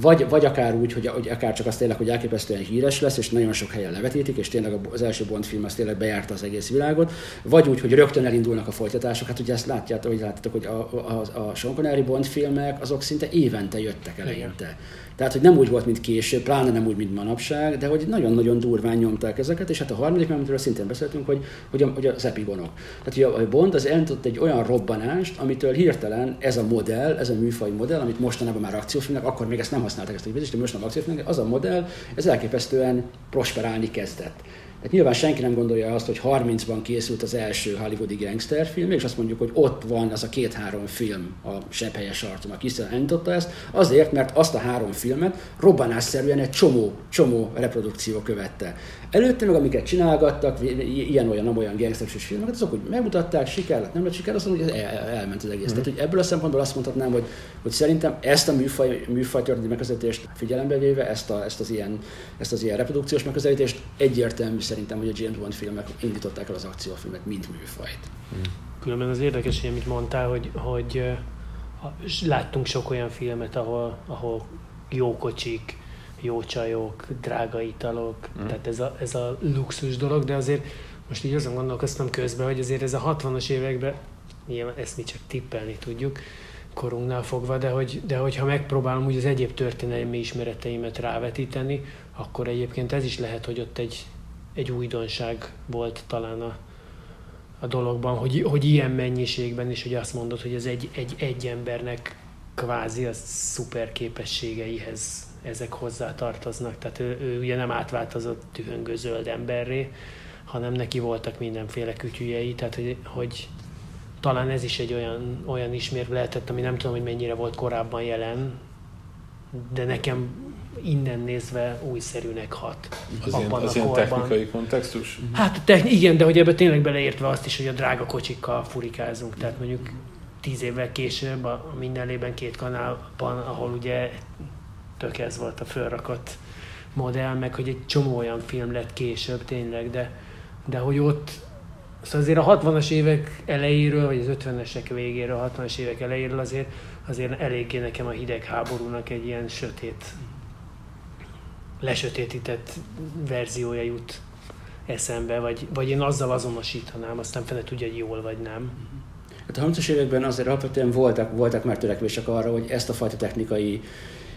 Vagy, vagy akár úgy, hogy, hogy akár csak azt tényleg, hogy elképesztően híres lesz, és nagyon sok helyen levetítik, és tényleg az első Bond film az tényleg bejárta az egész világot, vagy úgy, hogy rögtön elindulnak a folytatások. Hát ugye ezt látjátok, hogy látjátok, hogy a, a, a Sean Connery Bond filmek azok szinte évente jöttek eleinte. Igen. Tehát, hogy nem úgy volt, mint később, pláne nem úgy, mint manapság, de hogy nagyon-nagyon durván nyomták ezeket, és hát a harmadik, amiről szintén beszéltünk, hogy, hogy, a, hogy az epigonok. Tehát, hogy a Bond az elindított egy olyan robbanást, amitől hirtelen ez a modell, ez a műfaj modell, amit mostanában már akciófilmnek, akkor még ezt nem használták ezt a kifejezést, de most nem akciófilmnek, az a modell, ez elképesztően prosperálni kezdett. Tehát nyilván senki nem gondolja azt, hogy 30-ban készült az első hollywoodi gangsterfilm, és azt mondjuk, hogy ott van az a két-három film a sebhelyes arcom, aki elindította ezt, azért, mert azt a három filmet robbanásszerűen egy csomó, csomó reprodukció követte. Előtte meg amiket csinálgattak, ilyen olyan, olyan gangsteres filmeket, azok úgy megmutatták, siker lett, nem lett siker, azt mondom, hogy el, elment az egész. Mm. Tehát, hogy ebből a szempontból azt mondhatnám, hogy, hogy szerintem ezt a műfaj, műfaj történeti megközelítést figyelembe véve, ezt, a, ezt, az ilyen, ezt az ilyen reprodukciós megközelítést egyértelmű szerintem, hogy a James Bond filmek indították el az akciófilmet, mint műfajt. Mm. Különben az érdekes, amit mondtál, hogy, hogy láttunk sok olyan filmet, ahol, ahol jó kocsik, jó csajok, drága italok, mm. tehát ez a, ez a luxus dolog, de azért most így azon gondolkoztam közben, hogy azért ez a 60-as években, nyilván ezt mi csak tippelni tudjuk, korunknál fogva, de, hogy, de hogyha megpróbálom úgy az egyéb történelmi ismereteimet rávetíteni, akkor egyébként ez is lehet, hogy ott egy, egy újdonság volt talán a, a dologban, hogy, hogy ilyen mennyiségben is, hogy azt mondod, hogy ez egy, egy, egy embernek kvázi a szuper képességeihez ezek hozzá tartoznak. Tehát ő, ő ugye nem átváltozott tühöngő zöld emberré, hanem neki voltak mindenféle kütyüjei, tehát hogy, hogy talán ez is egy olyan, olyan ismérv lehetett, ami nem tudom, hogy mennyire volt korábban jelen, de nekem innen nézve újszerűnek hat. Az, ilyen, az ilyen technikai kontextus? Hát techni- igen, de hogy ebbe tényleg beleértve azt is, hogy a drága kocsikkal furikázunk. Tehát mondjuk tíz évvel később a, a mindenlében két kanálban, ahol ugye tök ez volt a fölrakott modell, meg hogy egy csomó olyan film lett később tényleg, de, de hogy ott Szóval azért a 60-as évek elejéről, vagy az 50-esek végéről, a 60-as évek elejéről azért, azért eléggé nekem a hidegháborúnak egy ilyen sötét, lesötétített verziója jut eszembe, vagy, vagy én azzal azonosítanám, aztán fene tudja, hogy jól vagy nem. Hát a 30-as években azért alapvetően voltak, voltak már törekvések arra, hogy ezt a fajta technikai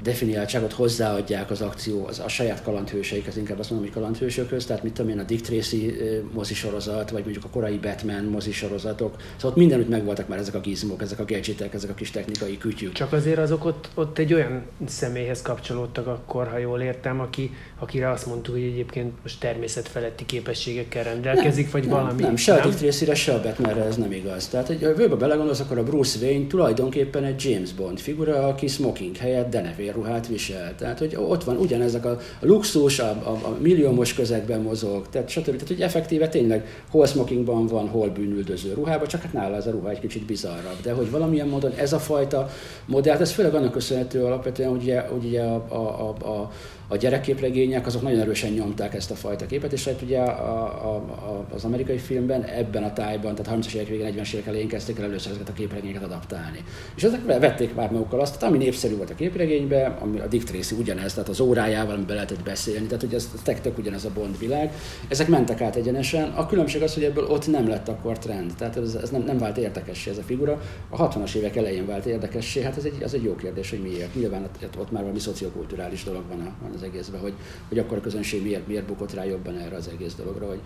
definiáltságot hozzáadják az akció, az a saját kalandhőseikhez, inkább azt mondom, hogy kalandhősökhöz, tehát mit tudom én, a Dick Tracy mozisorozat, vagy mondjuk a korai Batman mozisorozatok, szóval ott mindenütt megvoltak már ezek a gizmok, ezek a gadgetek, ezek a kis technikai kütyük. Csak azért azok ott, ott egy olyan személyhez kapcsolódtak akkor, ha jól értem, aki, akire azt mondtuk, hogy egyébként most természetfeletti képességekkel rendelkezik, nem, vagy nem, valami. Nem, se a Dick Tracy-re, se a Batmanre ez nem igaz. Tehát, hogy vőbe belegondolsz, akkor a Bruce Wayne tulajdonképpen egy James Bond figura, aki smoking helyett denevér ruhát visel. Tehát, hogy ott van ugyanezek a, a luxus, a, a, a milliómos közegben mozog, tehát stb. Tehát, hogy effektíve tényleg hol smokingban van, hol bűnüldöző ruhában, csak hát nála ez a ruha egy kicsit bizarrabb. De hogy valamilyen módon ez a fajta modell, ez főleg annak köszönhető alapvetően, hogy ugye, ugye a, a, a, a a gyerekképregények azok nagyon erősen nyomták ezt a fajta képet, és hát ugye a, a, a, az amerikai filmben ebben a tájban, tehát 30-as évek végén, 40-es évek elején kezdték el először ezeket a képregényeket adaptálni. És ezek vették már magukkal azt, ami népszerű volt a képregényben, ami a Dick Tracy ugyanez, tehát az órájával, amiben lehetett beszélni, tehát ugye ez, tök ugyanez a Bond világ. Ezek mentek át egyenesen. A különbség az, hogy ebből ott nem lett akkor trend, tehát ez, ez nem, nem vált érdekessé ez a figura. A 60-as évek elején vált érdekessé, hát ez egy, az egy jó kérdés, hogy miért. Nyilván ott, ott már valami szociokulturális dolog van, a, van az egészben, hogy, hogy akkor a közönség miért, miért bukott rá jobban erre az egész dologra, hogy,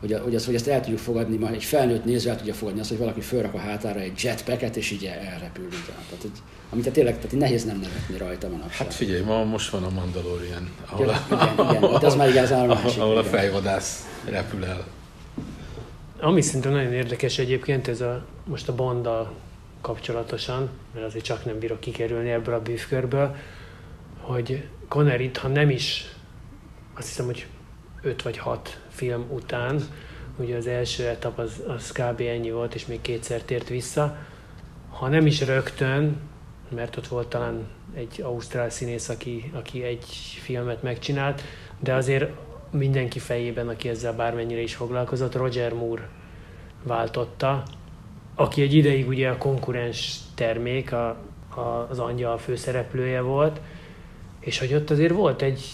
hogy, hogy, azt, hogy ezt el tudjuk fogadni, majd egy felnőtt néző el tudja fogadni azt, hogy valaki fölrak a hátára egy jetpacket, és így elrepül. Tehát, hogy, amit tényleg tehát nehéz nem nevetni rajta manapság. Hát figyelj, ma most van a Mandalorian, ahol, igen, a, igen, igen, de az már igazán a másik, ahol a fejvadász repül el. Ami szerintem nagyon érdekes egyébként, ez a, most a Bonddal kapcsolatosan, mert azért csak nem bírok kikerülni ebből a bűvkörből, hogy Connery, ha nem is, azt hiszem, hogy öt vagy hat film után, ugye az első etap az, az kb. ennyi volt, és még kétszer tért vissza, ha nem is rögtön, mert ott volt talán egy ausztrál színész, aki, aki egy filmet megcsinált, de azért mindenki fejében, aki ezzel bármennyire is foglalkozott, Roger Moore váltotta, aki egy ideig ugye a konkurens termék, a, a, az angyal főszereplője volt, és hogy ott azért volt egy,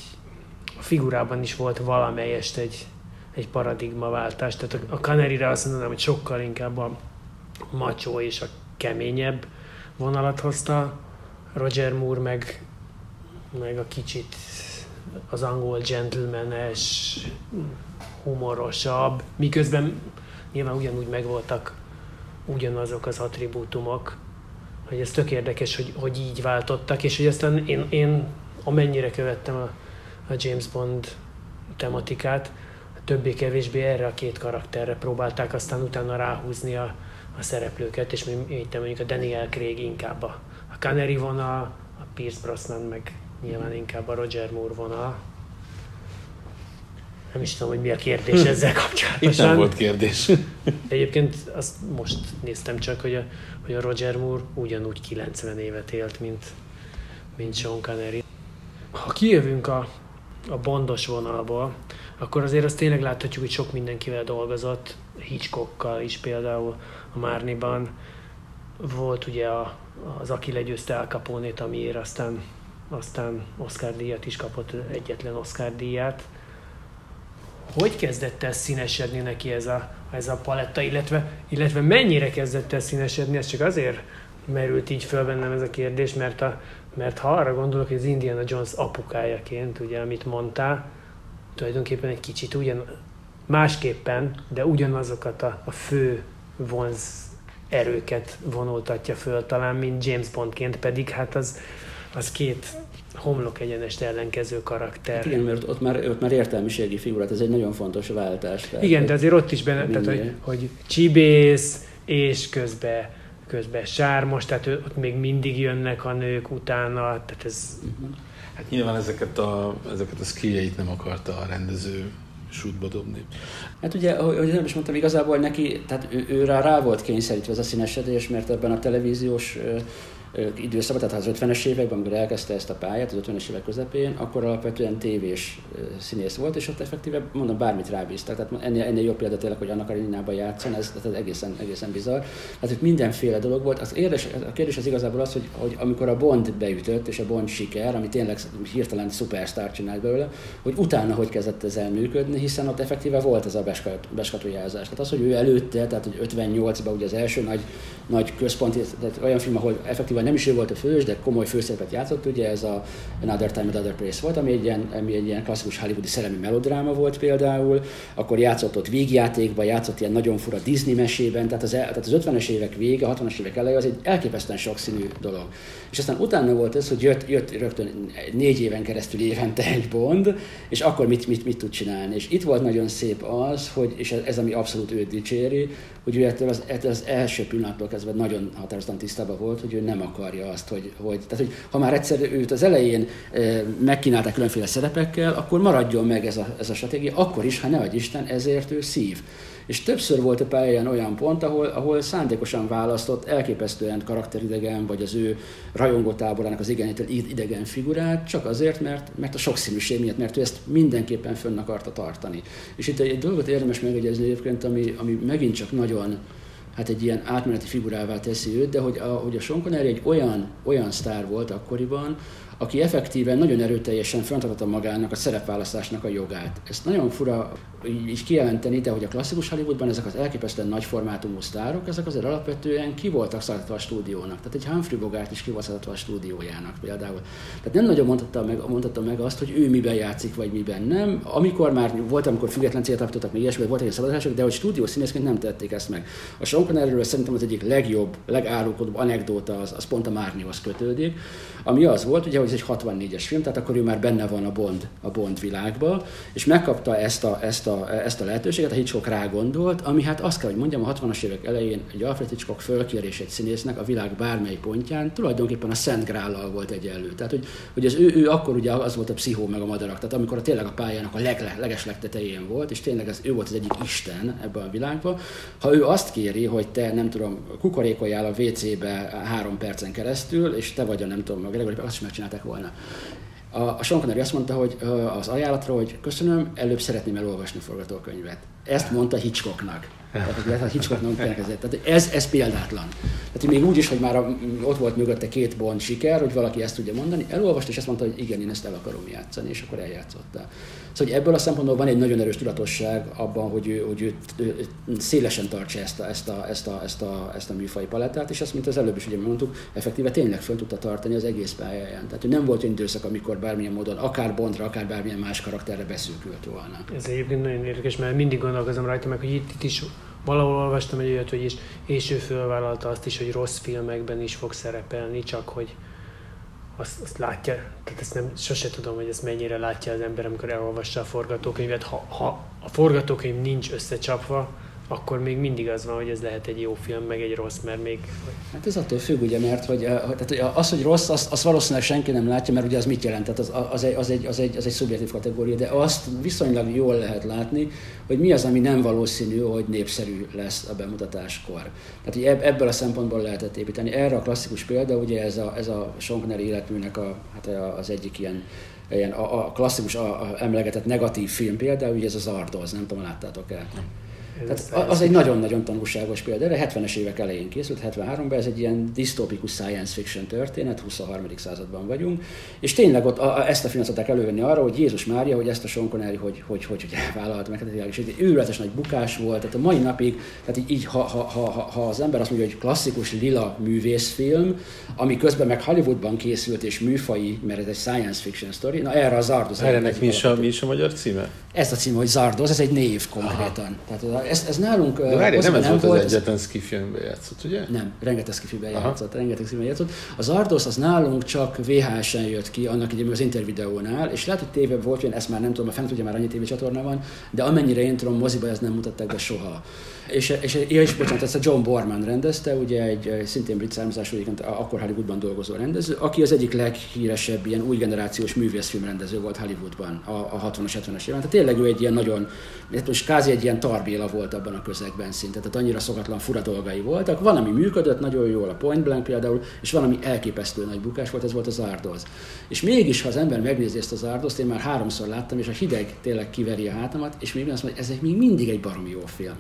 a figurában is volt valamelyest egy, egy paradigmaváltás. Tehát a canary azt mondanám, hogy sokkal inkább a macsó és a keményebb vonalat hozta, Roger Moore meg, meg a kicsit az angol gentlemanes, humorosabb, miközben nyilván ugyanúgy megvoltak ugyanazok az attribútumok, hogy ez tök érdekes, hogy, hogy így váltottak, és hogy aztán én, én amennyire követtem a, a James Bond tematikát, többé-kevésbé erre a két karakterre próbálták aztán utána ráhúzni a, a szereplőket, és mint mondjuk a Daniel Craig inkább a, a Canary vonal, a Pierce Brosnan meg nyilván inkább a Roger Moore vonal. Nem is tudom, hogy mi a kérdés ezzel kapcsolatosan. Itt nem volt kérdés. Egyébként azt most néztem csak, hogy a, hogy a Roger Moore ugyanúgy 90 évet élt, mint, mint Sean Connery. Ha kijövünk a, a bondos vonalból, akkor azért azt tényleg láthatjuk, hogy sok mindenkivel dolgozott, Hitchcockkal is például a Márniban. Volt ugye a, az, aki legyőzte Al Capone-t, amiért aztán, aztán Oscar díjat is kapott, egyetlen Oscar díjat. Hogy kezdett el színesedni neki ez a, ez a paletta, illetve, illetve mennyire kezdett el színesedni, ez csak azért merült így föl bennem ez a kérdés, mert, a, mert ha arra gondolok, hogy az Indiana Jones apukájaként, ugye, amit mondtál, tulajdonképpen egy kicsit ugyan másképpen, de ugyanazokat a, a fő vonz erőket vonultatja föl talán, mint James Bondként, pedig hát az, az két homlok egyenest ellenkező karakter. Igen, mert ott már, ott már értelmiségi figurát, ez egy nagyon fontos váltás. Tehát, igen, de azért ott is benne, tehát, hogy, hogy csibész, és közben közben sármos, tehát ott még mindig jönnek a nők utána, tehát ez... Hát nyilván ezeket a, ezeket a skilljeit nem akarta a rendező sútba dobni. Hát ugye, ahogy nem is mondtam, igazából neki, tehát ő, ő rá, rá volt kényszerítve ez a színesedés, mert ebben a televíziós időszakban, tehát az 50-es években, amikor elkezdte ezt a pályát, az 50-es évek közepén, akkor alapvetően tévés színész volt, és ott effektíve, mondom, bármit rábíztak. Tehát ennél, ennél jobb példa tényleg, hogy annak arénában játszon, ez, ez egészen, egészen bizarr. Tehát itt mindenféle dolog volt. Az érdekes, a kérdés az igazából az, hogy, hogy amikor a Bond beütött, és a Bond siker, ami tényleg hirtelen szupersztár csinált belőle, hogy utána hogy kezdett ez elműködni, hiszen ott effektíve volt ez a beskatujázás. Tehát az, hogy ő előtte, tehát hogy 58-ban ugye az első nagy, nagy központi, tehát olyan film, ahol effektíve nem is ő volt a fős, de komoly főszerepet játszott, ugye ez a Another Time, Another Place volt, ami egy ilyen, ami egy ilyen klasszikus hollywoodi szerelmi melodráma volt például, akkor játszott ott vígjátékban, játszott ilyen nagyon fura Disney mesében, tehát az, tehát az 50-es évek vége, 60-as évek eleje az egy elképesztően sokszínű dolog. És aztán utána volt ez, hogy jött, jött rögtön négy éven keresztül évente egy Bond, és akkor mit, mit, mit tud csinálni. És itt volt nagyon szép az, hogy, és ez, ez ami abszolút őt dicséri, hogy ő ettől az, ettől az első pillanattól kezdve nagyon határozottan tisztában volt, hogy ő nem akarja azt, hogy, hogy, tehát, hogy ha már egyszer őt az elején megkínálták különféle szerepekkel, akkor maradjon meg ez a, ez a stratégia, akkor is, ha ne adj Isten, ezért ő szív. És többször volt a pályán olyan pont, ahol, ahol szándékosan választott elképesztően karakteridegen, vagy az ő rajongótáborának az igenétől idegen figurát, csak azért, mert, mert a sokszínűség miatt, mert ő ezt mindenképpen fönn akarta tartani. És itt egy, egy dolgot érdemes megegyezni egyébként, ami, ami megint csak nagyon, hát egy ilyen átmeneti figurává teszi őt, de hogy a, hogy a Sean Connery egy olyan, olyan sztár volt akkoriban, aki effektíven nagyon erőteljesen fenntartotta magának a szerepválasztásnak a jogát. Ezt nagyon fura így kijelenteni, de hogy a klasszikus Hollywoodban ezek az elképesztően nagy formátumú sztárok, ezek azért alapvetően ki voltak szállatva a stúdiónak. Tehát egy Humphrey Bogart is ki volt a stúdiójának például. Tehát nem nagyon mondhatta meg, mondhatta meg azt, hogy ő miben játszik, vagy miben nem. Amikor már volt, amikor független célt alapítottak, még ilyesmi, voltak egy szabadások, de hogy stúdió színészként nem tették ezt meg. A Sean Conneryről szerintem az egyik legjobb, legárulkodóbb anekdóta az, az pont a Márnihoz kötődik, ami az volt, ugye, hogy ez egy 64-es film, tehát akkor ő már benne van a Bond, a Bond világban, és megkapta ezt a, ezt a, ezt a lehetőséget, a Hitchcock rá gondolt, ami hát azt kell, hogy mondjam, a 60-as évek elején egy Alfred Hitchcock fölkérés egy színésznek a világ bármely pontján tulajdonképpen a Szent Grállal volt egyenlő. Tehát, hogy, hogy az ő, ő, akkor ugye az volt a pszichó meg a madarak, tehát amikor a tényleg a pályának a leg, leges legtetején volt, és tényleg ez, ő volt az egyik isten ebben a világban. Ha ő azt kéri, hogy te nem tudom, kukorékoljál a WC-be három percen keresztül, és te vagy a nem tudom, a Gregory, azt is megcsinálták volna. A, a Sean Connery azt mondta, hogy az ajánlatra, hogy köszönöm, előbb szeretném elolvasni a forgatókönyvet. Ezt mondta Hitchcocknak. Tehát, a Hitchcocknak Tehát ez, ez példátlan. Tehát még úgy is, hogy már a, ott volt mögötte két Bond siker, hogy valaki ezt tudja mondani, elolvasta, és ezt mondta, hogy igen, én ezt el akarom játszani, és akkor eljátszotta. Szóval ebből a szempontból van egy nagyon erős tudatosság abban, hogy ő, hogy ő, ő szélesen tartsa ezt a, ezt, a, ezt, a, ezt, a, ezt a műfai palettát, és azt, mint az előbb is ugye mondtuk, effektíve tényleg föl tudta tartani az egész pályáján. Tehát hogy nem volt olyan időszak, amikor bármilyen módon, akár Bondra, akár bármilyen más karakterre beszűkült volna. Ez egyébként nagyon érdekes, mert mindig gondolkozom rajta meg, hogy itt, itt is valahol olvastam egy olyat, hogy is, és ő fölvállalta azt is, hogy rossz filmekben is fog szerepelni, csak hogy azt, azt látja, tehát ezt nem, sose tudom, hogy ezt mennyire látja az ember, amikor elolvassa a forgatókönyvet. Ha, ha a forgatókönyv nincs összecsapva, akkor még mindig az van, hogy ez lehet egy jó film, meg egy rossz, mert még... Hát ez attól függ, ugye, mert hogy, eh, tehát az, hogy rossz, azt, azt valószínűleg senki nem látja, mert ugye az mit jelent, tehát az, az, egy, az, egy, az, egy, az egy szubjektív kategória, de azt viszonylag jól lehet látni, hogy mi az, ami nem valószínű, hogy népszerű lesz a bemutatáskor. Tehát hogy ebből a szempontból lehetett építeni. Erre a klasszikus példa, ugye ez a, ez a Sonkner életműnek a, hát az egyik ilyen ilyen a, a klasszikus a, a emlegetett negatív film például, ugye ez az Ardoz, nem tudom, láttátok el. Nem. Tehát az egy nagyon-nagyon tanulságos példa. Erre 70-es évek elején készült, 73-ban, ez egy ilyen disztópikus science fiction történet, 23. században vagyunk, és tényleg ott a, ezt a filmet szokták elővenni arra, hogy Jézus Mária, hogy ezt a Sean Connery, hogy, hogy, hogy, hogy elvállalta meg, tehát egy őrületes nagy bukás volt, tehát a mai napig, tehát így, így ha, ha, ha, ha, az ember azt mondja, hogy klasszikus lila művészfilm, ami közben meg Hollywoodban készült és műfai, mert ez egy science fiction story, na erre az Zardoz. Erre mi is, a, mi is a magyar címe? Ez a címe, hogy Zardoz, ez egy név konkrétan. Aha. Tehát ez, ez nálunk... De várj, nem ez nem volt az egyetlen skifilmben játszott, ugye? Nem, rengeteg skifilmben játszott, rengeteg skifilmben játszott. Az Ardos az nálunk csak VHS-en jött ki, annak idején az Intervideónál, és lehet, hogy téve volt, hogy ezt már nem tudom, a fent ugye már annyi tévécsatorna van, de amennyire én tudom, moziba ezt nem mutatták be soha. És, és, ja, és bocsánat, ezt a John Borman rendezte, ugye egy szintén brit származású, egyébként akkor Hollywoodban dolgozó rendező, aki az egyik leghíresebb ilyen új generációs művészfilmrendező volt Hollywoodban a, a 60-as, 70-es években. Tehát tényleg ő egy ilyen nagyon, most kázi egy ilyen tarbéla volt abban a közegben szinte, tehát annyira szokatlan fura dolgai voltak. Valami működött nagyon jól, a Point Blank például, és valami elképesztő nagy bukás volt, ez volt az Ardoz. És mégis, ha az ember megnézi ezt az Ardozt, én már háromszor láttam, és a hideg tényleg kiveri a hátamat, és még azt mondja, ez még mindig egy baromi jó film.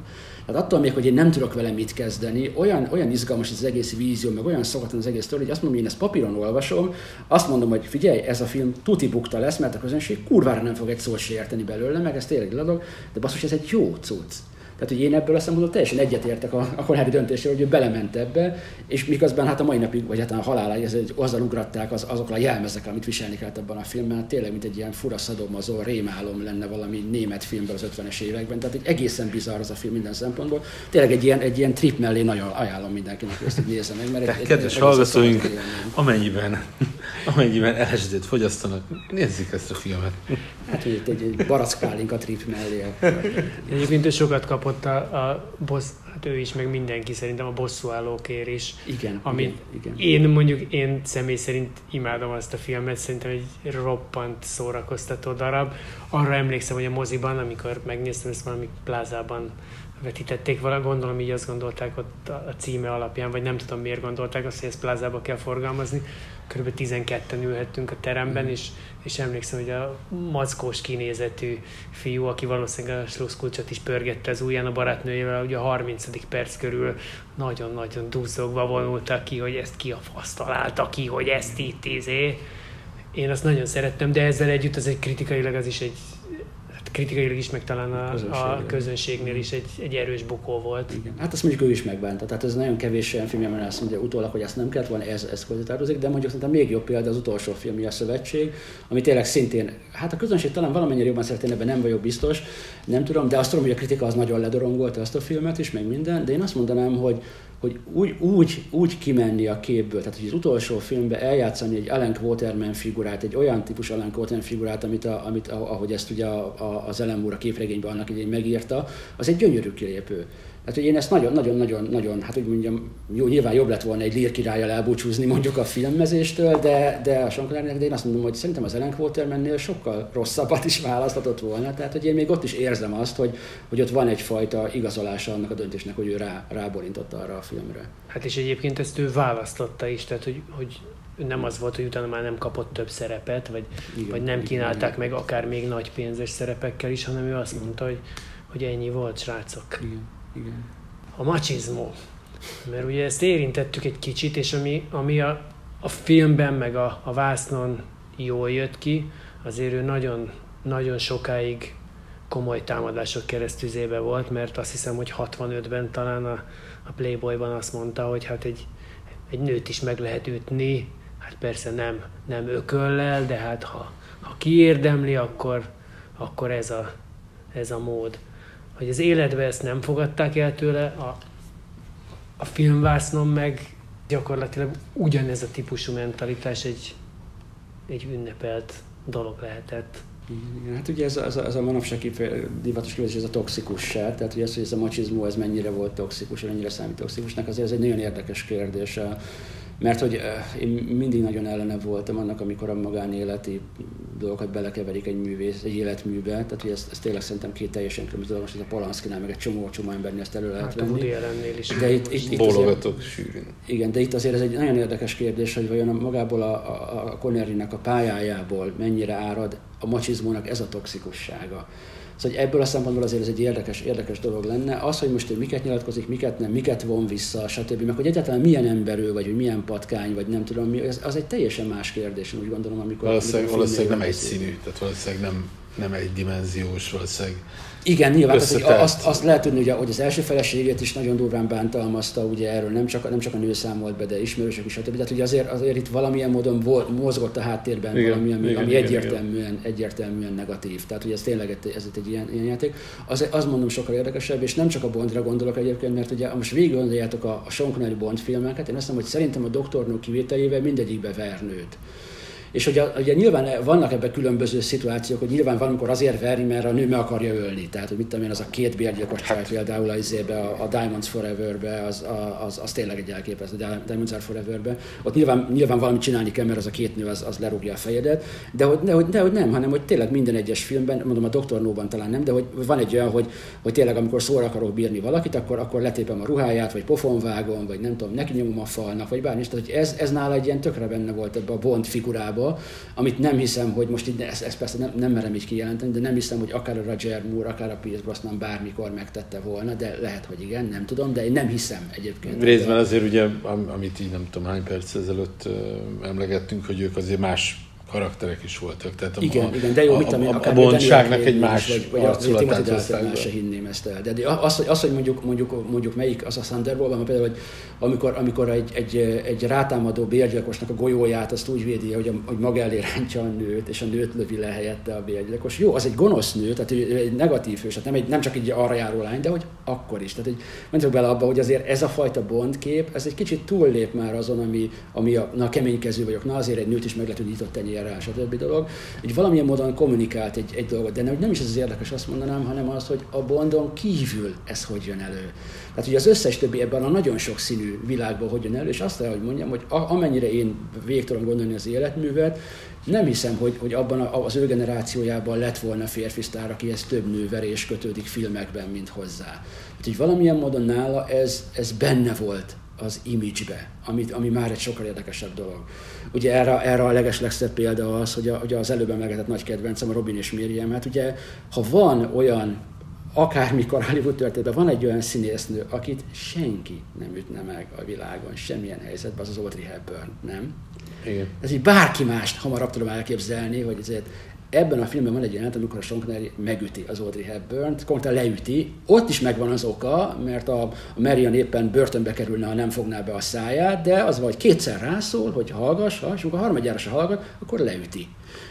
Hát attól még, hogy én nem tudok vele mit kezdeni, olyan, olyan izgalmas az egész vízió, meg olyan szokatlan az egész sztori, hogy azt mondom, hogy én ezt papíron olvasom, azt mondom, hogy figyelj, ez a film tuti bukta lesz, mert a közönség kurvára nem fog egy szót se érteni belőle, meg ez tényleg ladog, de basszus, ez egy jó cucc. Tehát, hogy én ebből a szempontból teljesen egyetértek a, a korábbi döntésre, hogy ő belement ebbe, és miközben hát a mai napig, vagy hát a haláláig ez egy, azzal ugratták az, azokra a jelmezekre, amit viselni kellett ebben a filmben, hát tényleg, mint egy ilyen fura szadomazó rémálom lenne valami német filmben az 50-es években. Tehát egy egészen bizarr az a film minden szempontból. Tényleg egy ilyen, egy ilyen trip mellé nagyon ajánlom mindenkinek, hogy ezt nézze meg. Mert egy, kedves egy, hallgatóink, amennyiben, amennyiben LSD-t fogyasztanak, nézzük ezt a filmet. Hát, hogy egy, egy barackpálinka trip mellé. Egyébként sokat kapott kapott a, a boss, hát ő is, meg mindenki szerintem a bosszúállókért is. Igen, amit igen, igen. Én mondjuk, én személy szerint imádom azt a filmet, szerintem egy roppant szórakoztató darab. Arra emlékszem, hogy a moziban, amikor megnéztem ezt valami plázában vetítették, vala, gondolom így azt gondolták ott a címe alapján, vagy nem tudom miért gondolták azt, hogy ezt plázába kell forgalmazni. Körülbelül 12-en ülhettünk a teremben, mm. és, és emlékszem, hogy a mackós kinézetű fiú, aki valószínűleg a sluszkulcsot is pörgette az ujján a barátnőjével, ugye a 30. perc körül nagyon-nagyon duzzogva vonultak ki, hogy ezt ki a fasz találta ki, hogy ezt itt izé. Én azt nagyon szerettem, de ezzel együtt az egy kritikailag az is egy kritikailag is, meg talán a, a közönségnél is egy, egy erős bukó volt. Igen. Hát azt mondjuk ő is megbánta. Tehát ez nagyon kevés olyan film, mert azt mondja utólag, hogy ezt nem kellett volna, ez, ez tartozik, de mondjuk szerintem még jobb példa az utolsó film, a Szövetség, ami tényleg szintén, hát a közönség talán valamennyire jobban szeretné, ebben nem vagyok biztos, nem tudom, de azt tudom, hogy a kritika az nagyon ledorongolta azt a filmet is, meg minden, de én azt mondanám, hogy hogy úgy, úgy, úgy kimenni a képből, tehát hogy az utolsó filmben eljátszani egy Alan Quaterman figurát, egy olyan típus Alan Quaterman figurát, amit, a, amit ahogy ezt ugye a, a, az Ellen Moore a képregényben annak idején megírta, az egy gyönyörű kilépő. Hát, hogy én ezt nagyon-nagyon-nagyon-nagyon, hát hogy mondjam, jó, nyilván jobb lett volna egy lírkirállyal elbúcsúzni mondjuk a filmezéstől, de, de a Sean de én azt mondom, hogy szerintem az Ellen Quatermannél sokkal rosszabbat is választhatott volna. Tehát, hogy én még ott is érzem azt, hogy, hogy ott van egyfajta igazolása annak a döntésnek, hogy ő rá, ráborintott arra a filmre. Hát és egyébként ezt ő választotta is, tehát hogy, hogy nem az volt, hogy utána már nem kapott több szerepet, vagy, igen, vagy nem kínálták igen, meg akár még nagy pénzes szerepekkel is, hanem ő azt mondta, hogy, hogy ennyi volt, srácok. Igen. Igen. A macizmó. Mert ugye ezt érintettük egy kicsit, és ami, ami a, a filmben, meg a, a vásznon jól jött ki, azért ő nagyon, nagyon sokáig komoly támadások keresztüzébe volt, mert azt hiszem, hogy 65-ben talán a, a Playboyban azt mondta, hogy hát egy, egy nőt is meg lehet ütni, hát persze nem, nem ököllel, de hát ha, ha kiérdemli, akkor, akkor ez, a, ez a mód. Hogy az életbe ezt nem fogadták el tőle, a, a filmvásznon meg gyakorlatilag ugyanez a típusú mentalitás egy, egy ünnepelt dolog lehetett. Igen, hát ugye ez a, ez a, ez a manapsági divatos kifejezés, ez a toxikusság, tehát hogy ez, hogy ez a macsizmó, ez mennyire volt toxikus, mennyire számít toxikusnak, azért ez egy nagyon érdekes kérdés. Mert hogy én mindig nagyon ellene voltam annak, amikor a magánéleti dolgokat belekeverik egy művész, egy életműbe. Tehát, hogy ez, ez tényleg szerintem két teljesen különböző dolog. Most ez a Polanszkinál, meg egy csomó, csomó embernél ezt elő lehet hát venni. A is. De itt, itt, itt azért, sűrűn. Igen, de itt azért ez egy nagyon érdekes kérdés, hogy vajon magából a, a, a Connery-nek a pályájából mennyire árad a macsizmónak ez a toxikussága. Szóval ebből a szempontból azért ez egy érdekes, érdekes dolog lenne. Az, hogy most ő miket nyilatkozik, miket nem, miket von vissza, stb. Meg hogy egyáltalán milyen ember ő, vagy hogy milyen patkány, vagy nem tudom mi, az, az egy teljesen más kérdés, úgy gondolom, amikor... Valószínűleg, amikor valószínűleg nem egy színű, tehát valószínűleg nem, nem egy dimenziós, valószínűleg igen, nyilván, tehát, hogy azt, azt lehet tudni, hogy, az első feleségét is nagyon durván bántalmazta, ugye erről nem csak, nem csak a nő számolt be, de ismerősök is, stb. Tehát ugye azért, azért itt valamilyen módon volt, mozgott a háttérben igen, valami, ami, igen, ami igen, egyértelműen, igen. egyértelműen negatív. Tehát ugye ez tényleg ez egy ilyen, ilyen játék. Az, az mondom sokkal érdekesebb, és nem csak a Bondra gondolok egyébként, mert ugye most végig gondoljátok a, a Sean Connery Bond filmeket, én azt mondom, hogy szerintem a doktornő kivételével mindegyikbe vernőt. És ugye, ugye nyilván vannak ebben különböző szituációk, hogy nyilván valamikor azért veri, mert a nő meg akarja ölni. Tehát, hogy mit tudom én, az a két bérgyilkosság hát. például az a, a Diamonds Forever-be, az, az, az, tényleg egy elképesztő, a Diamonds Are Forever-be. Ott nyilván, nyilván valamit csinálni kell, mert az a két nő az, az lerúgja a fejedet, de hogy, de, hogy, de hogy nem, hanem hogy tényleg minden egyes filmben, mondom a Dr. No-ban talán nem, de hogy van egy olyan, hogy, hogy tényleg amikor szóra akarok bírni valakit, akkor, akkor letépem a ruháját, vagy pofonvágom, vagy nem tudom, neki nyomom a falnak, vagy bármi. Tehát hogy ez, ez nála egy ilyen tökre benne volt ebbe a Bond figurában amit nem hiszem, hogy most így, ezt, ezt persze nem, nem merem így kijelenteni, de nem hiszem, hogy akár a Roger Moore, akár a Pierce Brosnan bármikor megtette volna, de lehet, hogy igen, nem tudom, de én nem hiszem egyébként. Részben azért ugye, amit így nem tudom hány perc ezelőtt emlegettünk, hogy ők azért más karakterek is voltak. Tehát a, igen, a, igen, de jó, mit tudom a, a, a bondságnak egy más vagy, vagy arculatát hozták se hinném ezt el. De az, hogy, az, hogy mondjuk, mondjuk, mondjuk melyik az a Thunderbolt, van, például, hogy amikor, amikor egy, egy, egy rátámadó bérgyilkosnak a golyóját azt úgy védi, hogy, a, hogy maga elé rántja a nőt, és a nőt lövi le helyette a bérgyilkos. Jó, az egy gonosz nő, tehát egy negatív hős, tehát nem, egy, nem csak egy arra járó lány, de hogy akkor is. Tehát, hogy bele abba, hogy azért ez a fajta Bond kép, ez egy kicsit túllép már azon, ami, ami a, na, keménykező vagyok, na azért egy nőt is meg lehet, hogy nyitott rá, stb. dolog, hogy valamilyen módon kommunikált egy, egy dolgot, de nem, nem is ez az érdekes, azt mondanám, hanem az, hogy a Bondon kívül ez hogy jön elő. Tehát hogy az összes többi ebben a nagyon sok színű világban hogy jön elő, és azt kell, hogy mondjam, hogy amennyire én tudom gondolni az életművet, nem hiszem, hogy, hogy abban az ő generációjában lett volna férfi sztár, akihez több nőverés kötődik filmekben, mint hozzá. Tehát, hogy valamilyen módon nála ez, ez benne volt az image-be, amit, ami már egy sokkal érdekesebb dolog. Ugye erre, erre a legeslegszebb példa az, hogy, a, hogy az előbb emlegetett nagy kedvencem, a Robin és Miriam, hát ugye, ha van olyan akármikor Hollywood történetben van egy olyan színésznő, akit senki nem ütne meg a világon, semmilyen helyzetben, az az Audrey Hepburn, nem? Igen. Ez így bárki mást hamarabb tudom elképzelni, hogy ezért ebben a filmben van egy jelenet, amikor a Sean megüti az Audrey Hepburn-t, konkrétan leüti. Ott is megvan az oka, mert a, a éppen börtönbe kerülne, ha nem fogná be a száját, de az vagy kétszer rászól, hogy hallgass, ha, és amikor harmadjára se hallgat, akkor leüti.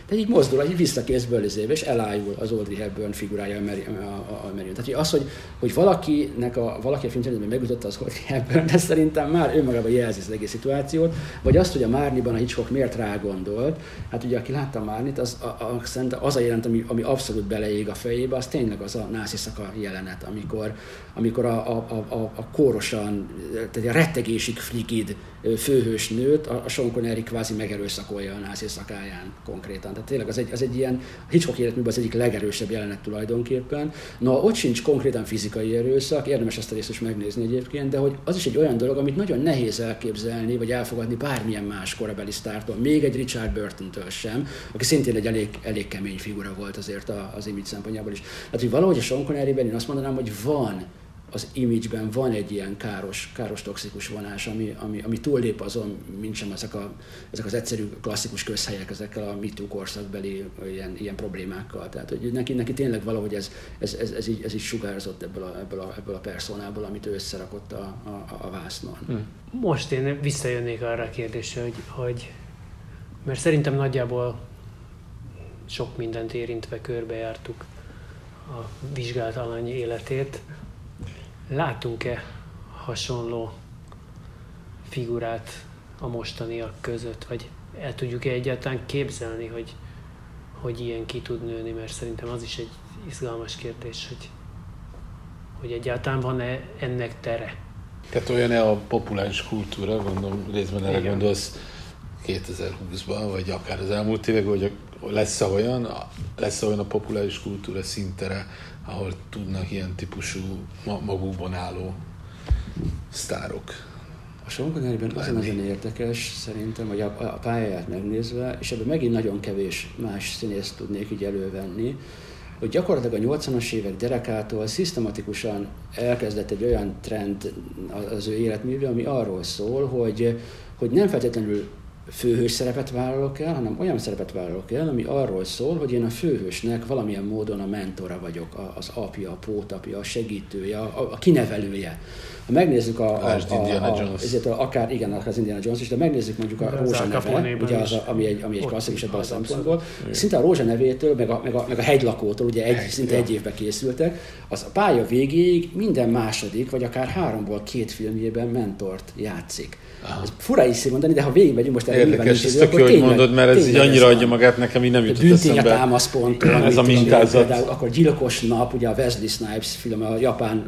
De így mozdul, így visszakész bőlizébe, és elájul az Audrey Hepburn figurája a, a, a Marion. Tehát az, hogy, hogy valakinek a, valaki a filmtörténetben megütötte az Audrey Hepburn, de szerintem már önmagában jelzi az egész szituációt, vagy azt, hogy a Márniban a Hitchcock miért rá gondolt, hát ugye aki látta Márnit, az a, a, az a jelent, ami, ami abszolút beleég a fejébe, az tényleg az a nászi szaka jelenet, amikor, amikor a, a, a, a kórosan, tehát a rettegésig frigid főhős nőt a, a Sean Connery kvázi megerőszakolja a nászi szakáján konkrétan. Tehát tényleg az egy, az egy ilyen Hitchcock életműben az egyik legerősebb jelenet tulajdonképpen. Na, ott sincs konkrétan fizikai erőszak, érdemes ezt a részt is megnézni egyébként, de hogy az is egy olyan dolog, amit nagyon nehéz elképzelni, vagy elfogadni bármilyen más korabeli sztártól, még egy Richard Burton-től sem, aki szintén egy elég, elég kemény figura volt azért az image szempontjából is. Tehát, hogy valahogy a Sean Connery-ben én azt mondanám, hogy van az image-ben van egy ilyen káros, káros toxikus vonás, ami, ami, ami túllép azon, mint sem ezek, a, ezek az egyszerű klasszikus közhelyek ezekkel a MeToo korszakbeli ilyen, ilyen problémákkal. Tehát, hogy neki, neki tényleg valahogy ez, ez, ez, ez, így, ez így sugárzott ebből a, ebből a, ebből a personából, amit ő összerakott a, a, a vásznon. Hmm. Most én visszajönnék arra a kérdésre, hogy, hogy mert szerintem nagyjából sok mindent érintve körbejártuk a vizsgált alany életét. Látunk-e hasonló figurát a mostaniak között, vagy el tudjuk-e egyáltalán képzelni, hogy, hogy ilyen ki tud nőni, mert szerintem az is egy izgalmas kérdés, hogy, hogy egyáltalán van-e ennek tere. Tehát olyan-e a populáris kultúra, gondolom részben erre gondolsz 2020-ban, vagy akár az elmúlt években, hogy lesz olyan, lesz olyan a populáris kultúra szintere, ahol tudnak ilyen típusú magukban álló sztárok. A Sean Conneryben az nagyon érdekes szerintem, hogy a, a pályáját megnézve, és ebben megint nagyon kevés más színészt tudnék így elővenni, hogy gyakorlatilag a 80-as évek derekától szisztematikusan elkezdett egy olyan trend az ő életműve, ami arról szól, hogy, hogy nem feltétlenül főhős szerepet vállalok el, hanem olyan szerepet vállalok el, ami arról szól, hogy én a főhősnek valamilyen módon a mentora vagyok, az apja, a pótapja, a segítője, a, a kinevelője. Ha megnézzük a, a, a, a, a, ezért a, akár igen, az Indiana Jones is, de megnézzük mondjuk a Rózsa neve, ugye az, a, ami egy, ami egy klasszikus ebből a szempontból, szinte a Rózsa nevétől, meg a, meg a, meg a hegylakótól, ugye egy, szinte egy évbe készültek, az a pálya végéig minden második, vagy akár háromból két filmjében mentort játszik. Ez fura is mondani, de ha végigmegyünk most erre Érdekes, ez tök jó, hogy mondod, mert ez így annyira adja magát nekem, így nem jutott eszembe. a támaszponton, ez a mintázat. Például, akkor Gyilkos nap, ugye a Wesley Snipes film, a japán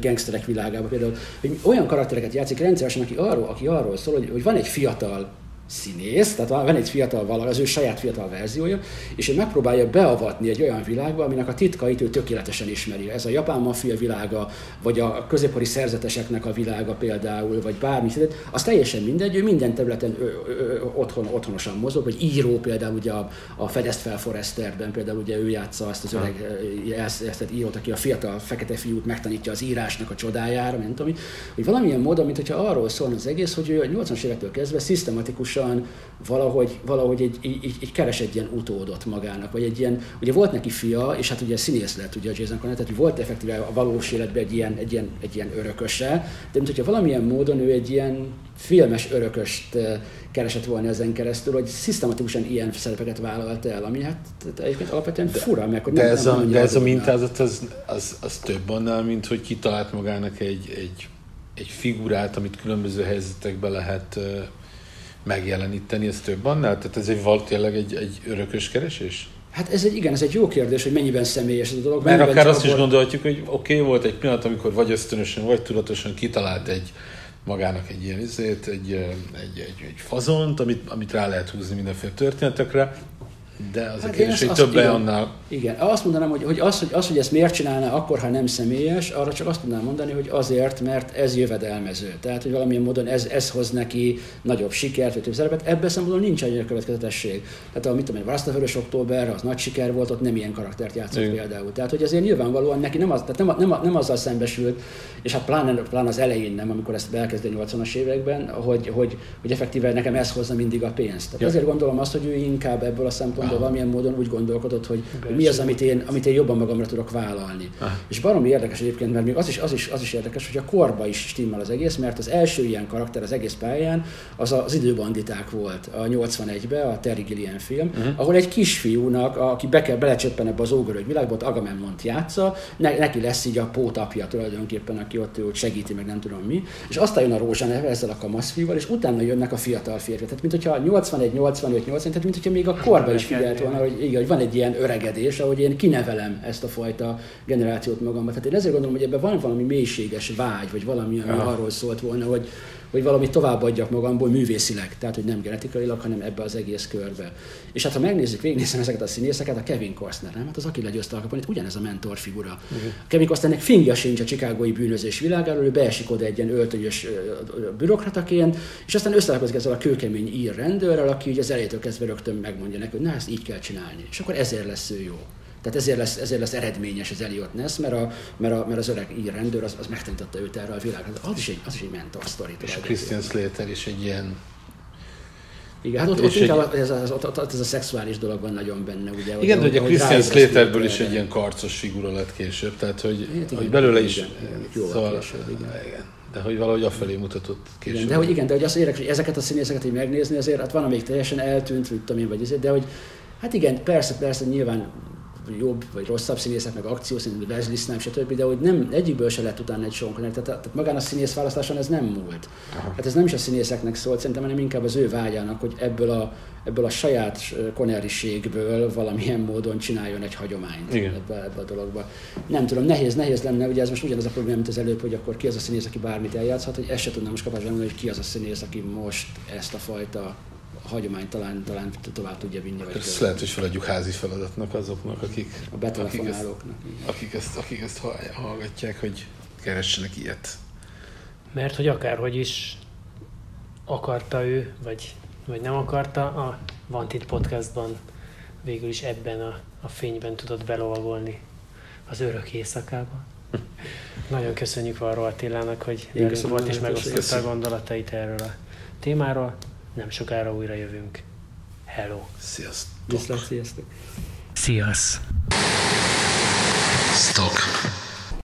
gangsterek világában például, hogy olyan karaktereket játszik rendszeresen, aki arról, aki arról szól, hogy, hogy van egy fiatal színész, tehát van egy fiatal valaki, az ő saját fiatal verziója, és ő megpróbálja beavatni egy olyan világba, aminek a titkait ő tökéletesen ismeri. Ez a japán maffia világa, vagy a középkori szerzeteseknek a világa például, vagy bármi, az teljesen mindegy, ő minden területen ő, ő, ő, otthon, otthonosan mozog, vagy író például ugye a, a Fedezd fel Foresterben, például ugye ő játsza azt az öreg ezt írót, aki a fiatal fekete fiút megtanítja az írásnak a csodájára, nem tudom, hogy valamilyen módon, mint hogyha arról szól az egész, hogy ő a 80-as évektől kezdve szisztematikus tipikusan valahogy, valahogy egy, egy, egy keres egy ilyen utódot magának, vagy egy ilyen, ugye volt neki fia, és hát ugye színész lett ugye a Jason Conner, tehát volt effektíve a valós életben egy ilyen, egy ilyen, egy ilyen örököse, de mint hogyha valamilyen módon ő egy ilyen filmes örököst keresett volna ezen keresztül, hogy szisztematikusan ilyen szerepeket vállalt el, ami hát egyébként alapvetően fura, meg hogy de nem, ez nem a, de ez a mintázat az, az, az több annál, mint hogy kitalált magának egy, egy, egy figurát, amit különböző helyzetekben lehet megjeleníteni, ez több annál? Tehát ez egy val tényleg egy, egy örökös keresés? Hát ez egy, igen, ez egy jó kérdés, hogy mennyiben személyes ez a dolog. Mert akár azt is gondolhatjuk, hogy oké, okay, volt egy pillanat, amikor vagy ösztönösen, vagy tudatosan kitalált egy magának egy ilyen izét, egy, egy, egy, egy fazont, amit, amit rá lehet húzni mindenféle történetekre, de az hát a kérdés, hogy igen, annál. Igen, azt mondanám, hogy, hogy, az, hogy az, hogy ezt miért csinálná akkor, ha nem személyes, arra csak azt tudnám mondani, hogy azért, mert ez jövedelmező. Tehát, hogy valamilyen módon ez, ez hoz neki nagyobb sikert, vagy több szerepet. Ebben szempontból nincs egy következetesség. Tehát, amit tudom, Vörös Október, az nagy siker volt, ott nem ilyen karaktert játszott igen. például. Tehát, hogy azért nyilvánvalóan neki nem, az, tehát nem, nem, nem azzal szembesült, és hát pláne, pláne az elején nem, amikor ezt elkezdte 80-as években, hogy, hogy, hogy effektíve nekem ez hozza mindig a pénzt. Tehát ja. azért gondolom azt, hogy ő inkább ebből a szempontból de valamilyen módon úgy gondolkodott, hogy, hogy mi az, amit én, amit én jobban magamra tudok vállalni. Ah. És baromi érdekes egyébként, mert még az is, az, is, az is érdekes, hogy a korba is stimmel az egész, mert az első ilyen karakter az egész pályán az az időbanditák volt a 81-ben, a Terry Gilliam film, uh-huh. ahol egy kisfiúnak, aki be kell belecsöppen ebbe az ógörög világba, ott Agamemnont játsza, ne, neki lesz így a pótapja tulajdonképpen, aki ott, ott segíti, meg nem tudom mi, és aztán jön a Rózsa neve ezzel a kamaszfiúval, és utána jönnek a fiatal férfiak. Tehát, mint hogyha 81, 85, 80, tehát mint hogyha még a korba is figyelt volna, hogy, igen, hogy van egy ilyen öregedés, ahogy én kinevelem ezt a fajta generációt magamban. Tehát én ezért gondolom, hogy ebben van valami mélységes vágy, vagy valami, ami Aha. arról szólt volna, hogy, hogy valamit továbbadjak magamból művészileg, tehát hogy nem genetikailag, hanem ebbe az egész körbe. És hát ha megnézzük, végignézem ezeket a színészeket, a Kevin Costner, nem? Hát az aki legyőzte a itt ugyanez a mentor figura. Uh-huh. Kevin Costnernek fingja sincs a csikágói bűnözés világáról, ő beesik oda egy ilyen öltönyös bürokrataként, és aztán összetalálkozik ezzel a kőkemény ír rendőrrel, aki ugye az elejétől kezdve rögtön megmondja neki, hogy na ezt így kell csinálni. És akkor ezért lesz ő jó. Tehát ezért lesz, ezért lesz eredményes az Elliot Ness, mert, a, mert, a, mert az öreg így rendőr az, az megtanította őt erre a világra. Az is egy, az is egy mentor sztori. És a Christian Slater is egy ilyen igen, hát ott, ott inkább egy... ez, az, ott, ott, ez a szexuális dolog van nagyon benne. Ugye, igen, de ugye Christian Slaterből is egy ilyen karcos figura lett később, tehát hogy, hát igen, hogy belőle is... Igen, igen, szóval, később, igen. igen. De hogy valahogy afelé mutatott később. Igen, de hogy igen, de hogy az érdekes, hogy ezeket a színészeket így megnézni, azért hát van, amelyik teljesen eltűnt, tudom én, vagy ezért, de hogy hát igen, persze, persze, nyilván jobb vagy rosszabb színészek, meg akciószínészek, Wesley Snipes, stb., de hogy nem, egyikből se lett utána egy Sean Connery, tehát, tehát magán a színész választáson ez nem múlt. Aha. Hát ez nem is a színészeknek szólt, szerintem, hanem inkább az ő vágyának, hogy ebből a, ebből a saját koneriségből valamilyen módon csináljon egy hagyományt Igen. Ebbe, ebbe a dologba. Nem tudom, nehéz, nehéz lenne, ugye ez most ugyanaz a probléma, mint az előbb, hogy akkor ki az a színész, aki bármit eljátszhat, hogy ezt se tudnám most kapásban hogy ki az a színész, aki most ezt a fajta a hagyományt talán, talán tovább tudja vinni. Vagy ezt lehet, hogy feladjuk házi feladatnak azoknak, akik, a akik, ezt, akik, ezt, akik ezt hallgatják, hogy keressenek ilyet. Mert hogy akárhogy is akarta ő, vagy, vagy nem akarta, a Vantit podcastban végül is ebben a, a fényben tudott belovagolni az örök éjszakába. Nagyon köszönjük arról Attilának, hogy velünk volt és megosztotta a gondolatait erről a témáról. Nem sokára újra jövünk. Hello! Sziasztok! Viszlát, sziasztok! Sziasztok!